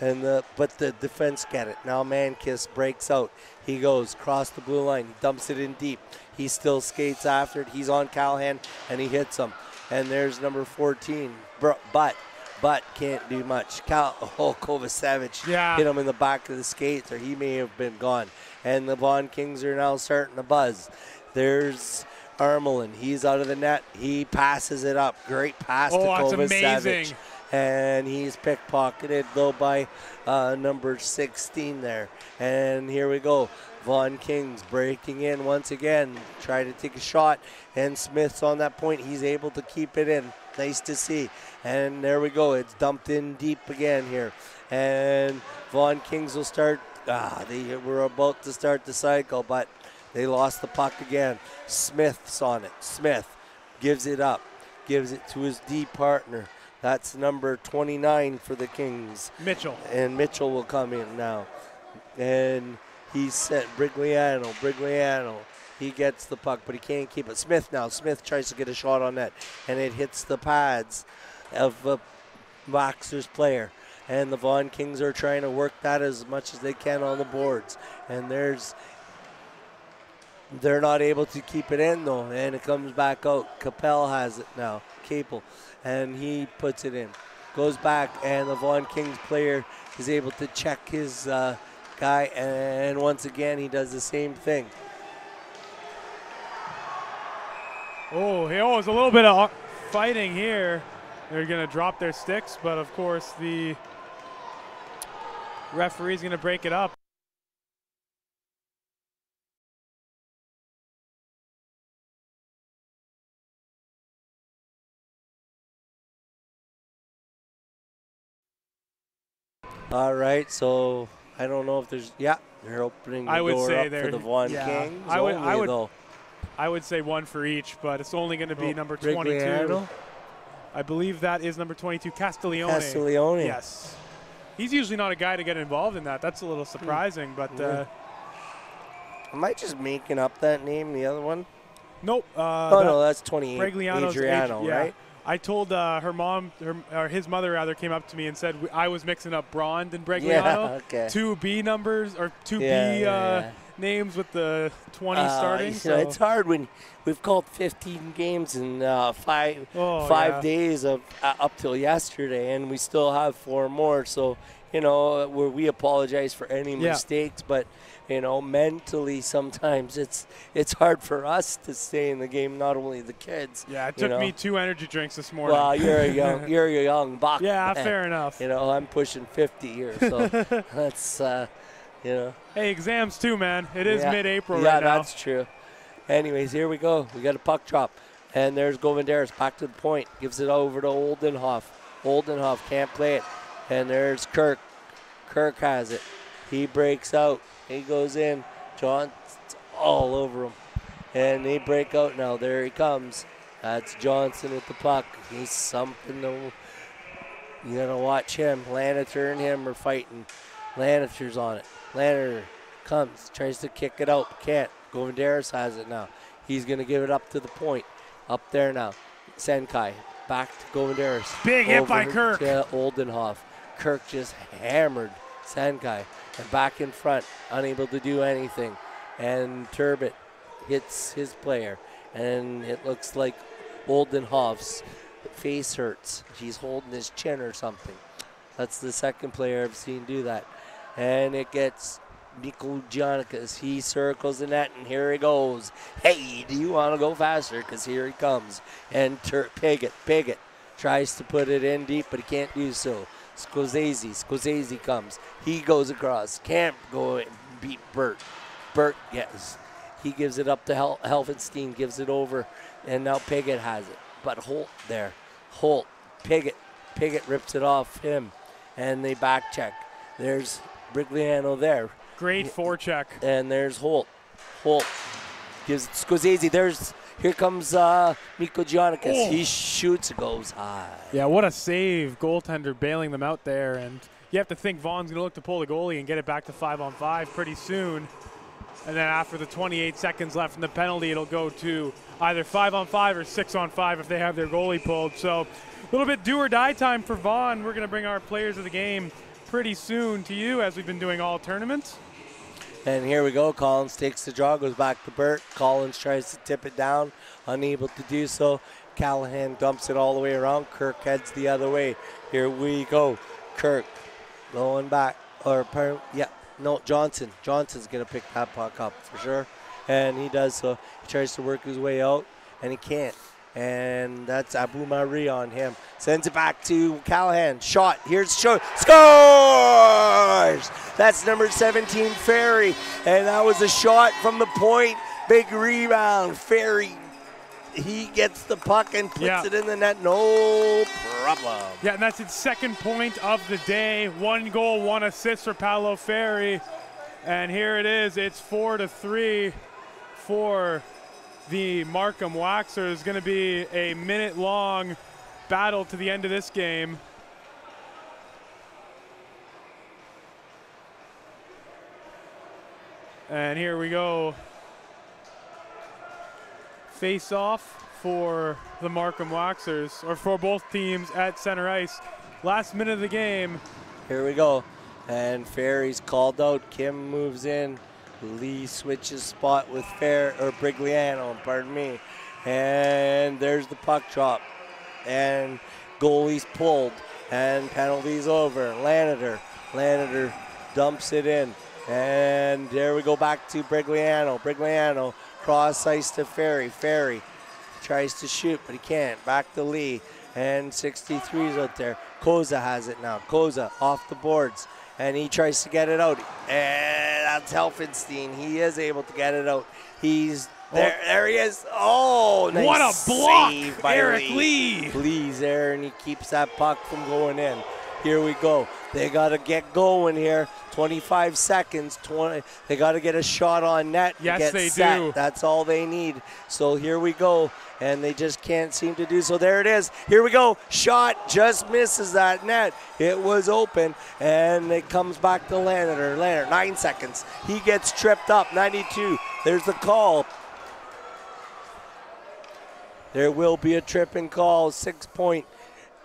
and the but the defense get it. Now Mankiss breaks out. He goes across the blue line. He dumps it in deep. He still skates after it. He's on Callahan and he hits him. And there's number 14. Br- But but can't do much. Cal oh Kovacevic Yeah. hit him in the back of the skates or he may have been gone. And the Vaughan Kings are now starting to buzz. There's Armelin. He's out of the net. He passes it up. Great pass Oh, to Kovacevic and he's pickpocketed though by uh, number 16 there. And here we go. Vaughan Kings breaking in once again, try to take a shot, and Smith's on that point. He's able to keep it in. Nice to see. And there we go. It's dumped in deep again here. And Vaughan Kings will start. Ah, they were about to start the cycle, but they lost the puck again. Smith's on it. Smith gives it up, gives it to his D partner. That's number 29 for the Kings. Mitchell. And Mitchell will come in now. And he sent Brigliano. Brigliano. He gets the puck, but he can't keep it. Smith now. Smith tries to get a shot on net, and it hits the pads of a Waxers player. And the Vaughan Kings are trying to work that as much as they can on the boards. And there's they're not able to keep it in though, and it comes back out. Capel has it now, Capel, and he puts it in. Goes back, and the Vaughan Kings player is able to check his uh, guy, and once again he does the same thing. Oh, oh, it's a little bit of fighting here. They're going to drop their sticks, but of course the referee's going to break it up. All right, so I don't know if there's yeah they're opening the I would door say up they're- for the Vaughan yeah. Kings. I would- only, I would though. I would say one for each, but it's only going to be Oh, number 22. Brigliano, I believe that is number 22, Castiglione. Castiglione. Yes. He's usually not a guy to get involved in that. That's a little surprising, but Yeah. uh, Am I just making up that name? The other one? nope. Uh, oh that- no, that's 28. Brigliano's Adriano, age- yeah. right? I told uh, her mom, her, or his mother rather, came up to me and said I was mixing up Brond and Brigliano. Yeah, okay. Two B numbers or two Yeah, B yeah, uh, names with the 20 Uh, starting. you know, it's hard when we've called 15 games in uh, five Oh, five days of uh, up till yesterday, and we still have four more. So you know, where we apologize for any mistakes, but you know, mentally sometimes it's it's hard for us to stay in the game. Not only the kids. Yeah, it took know. me two energy drinks this morning. Well, you're a young you're a young buck. yeah, man. fair enough. You know, I'm pushing 50 here, so that's uh, you know. Hey, exams too, man. It is Yeah. mid-April yeah, right now. that's true. Anyways, here we go. We got a puck drop. And there's Govindaris back to the point. Gives it over to Oldenhoff. Oldenhoff can't play it. And there's Kirk. Kirk has it. He breaks out. He goes in. John's all over him. And they break out now. There he comes. That's Johnson with the puck. He's something to. You gotta watch him. Lanater and him are fighting. Lanater's on it. Lanater comes, tries to kick it out, can't. Govindaris has it now. He's gonna give it up to the point. Up there now. Senkai back to Govindaris. Big hit by Kirk. To Oldenhoff. Kirk just hammered Senkai. And back in front, unable to do anything. And Turbot hits his player. And it looks like Oldenhoff's face hurts. He's holding his chin or something. That's the second player I've seen do that. And it gets Nico Giannikis. He circles the net, and here he goes. Hey, do you want to go faster? Because here he comes. And Tur- Piggott, Piggott tries to put it in deep, but he can't do so. Scorsese, Scorsese comes. He goes across. Can't go and beat Burt. Burt, yes. He gives it up to Hel- Helfenstein, gives it over, and now Piggott has it. But Holt there. Holt, Piggott. Piggott rips it off him, and they back check. There's Brigliano there, Great forecheck. and there's Holt. Holt gives Scorsese. There's here comes uh, Miko Giannikis. Oh. He shoots, goes high. Yeah, what a save. Goaltender bailing them out there. And you have to think Vaughan's going to look to pull the goalie and get it back to five on five pretty soon. And then after the 28 seconds left in the penalty, it'll go to either five on five or six on five if they have their goalie pulled. So a little bit do or die time for Vaughan. We're going to bring our players of the game pretty soon to you as we've been doing all tournaments. And here we go. Collins takes the draw, goes back to Burt. Collins tries to tip it down, unable to do so. Callahan dumps it all the way around. Kirk heads the other way. Here we go. Kirk going back. Or, yeah, no, Johnson. Johnson's going to pick that puck up for sure. And he does so. He tries to work his way out, and he can't. And that's Abu Marie on him. Sends it back to Callahan. Shot. Here's shot. Scores! That's number 17, Ferry. And that was a shot from the point. Big rebound. Ferry he gets the puck and puts Yeah. it in the net. No problem. Yeah, and that's its second point of the day. One goal, one assist for Paolo Ferry. And here it is. It's four to three for the Markham Waxers. It's going to be a minute long battle to the end of this game. And here we go. Face off for the Markham Waxers, or for both teams at center ice. Last minute of the game. Here we go. And Ferry's called out. Kim moves in. Lee switches spot with Fair or Brigliano, pardon me. And there's the puck drop. And goalie's pulled. And penalties over. Lanader. Lanader dumps it in. And there we go back to Brigliano. Brigliano cross ice to Ferry. Ferry tries to shoot, but he can't. Back to Lee. And 63's out there. Koza has it now. Koza off the boards. And he tries to get it out. And that's Helfenstein. He is able to get it out. He's there. Oh. There he is. Oh, nice what a block! Eric Lee. Lee. Lee's there, and he keeps that puck from going in. Here we go. They got to get going here. 25 seconds. 20. They got to get a shot on net. Yes, they set. do. That's all they need. So here we go. And they just can't seem to do so. There it is. Here we go. Shot just misses that net. It was open. And it comes back to Lanader. Lanader, nine seconds. He gets tripped up. 92. There's the call. There will be a tripping call.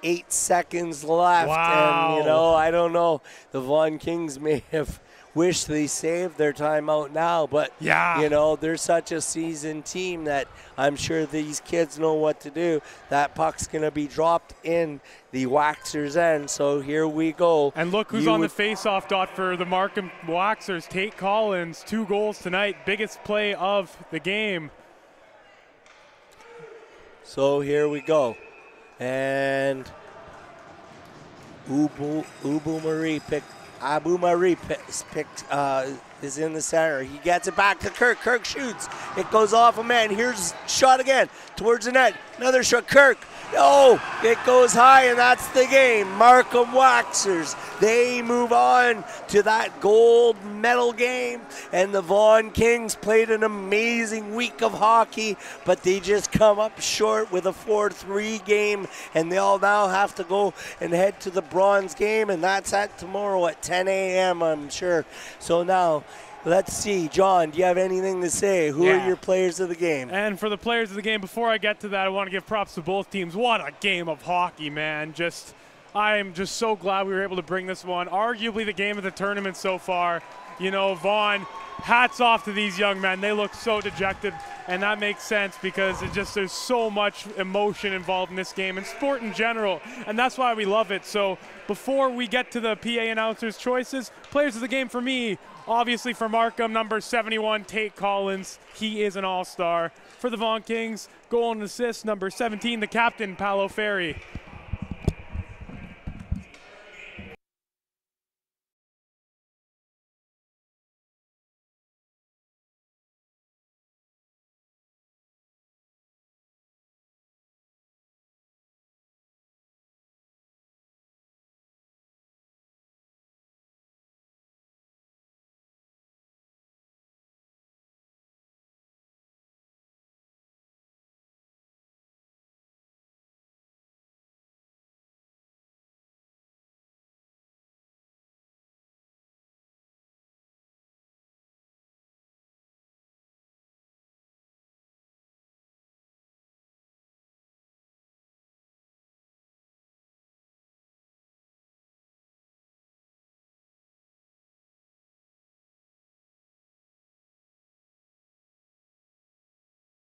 6.8 seconds left. Wow. And, you know, I don't know. The Vaughan Kings may have wished they saved their timeout now, but, Yeah. you know, they're such a seasoned team that I'm sure these kids know what to do. That puck's going to be dropped in the Waxers' end. So here we go. And look who's You on would- the face-off dot for the Markham Waxers. Tate Collins, two goals tonight, biggest play of the game. So here we go. And Ubu Ubu Marie picked Abu Marie picked, uh, is in the center. He gets it back to Kirk. Kirk shoots. It goes off a man. Here's shot again towards the net. Another shot. Kirk. Oh, it goes high, and that's the game. Markham Waxers. They move on to that gold medal game. And the Vaughan Kings played an amazing week of hockey, but they just come up short with a 4 3 game. And they all now have to go and head to the bronze game. And that's at tomorrow at 10 a.m., I'm sure. So now, let's see. John, do you have anything to say? Who Yeah. are your players of the game? And for the players of the game, before I get to that, I want to give props to both teams. What a game of hockey, man. Just I am just so glad we were able to bring this one. Arguably the game of the tournament so far. You know, Vaughan, hats off to these young men. They look so dejected, and that makes sense because it just there's so much emotion involved in this game and sport in general, and that's why we love it. So before we get to the PA announcers' choices, players of the game for me, obviously for Markham, number 71, Tate Collins. He is an all-star. For the Vaughan Kings, goal and assist, number 17, the captain, Paolo Ferry.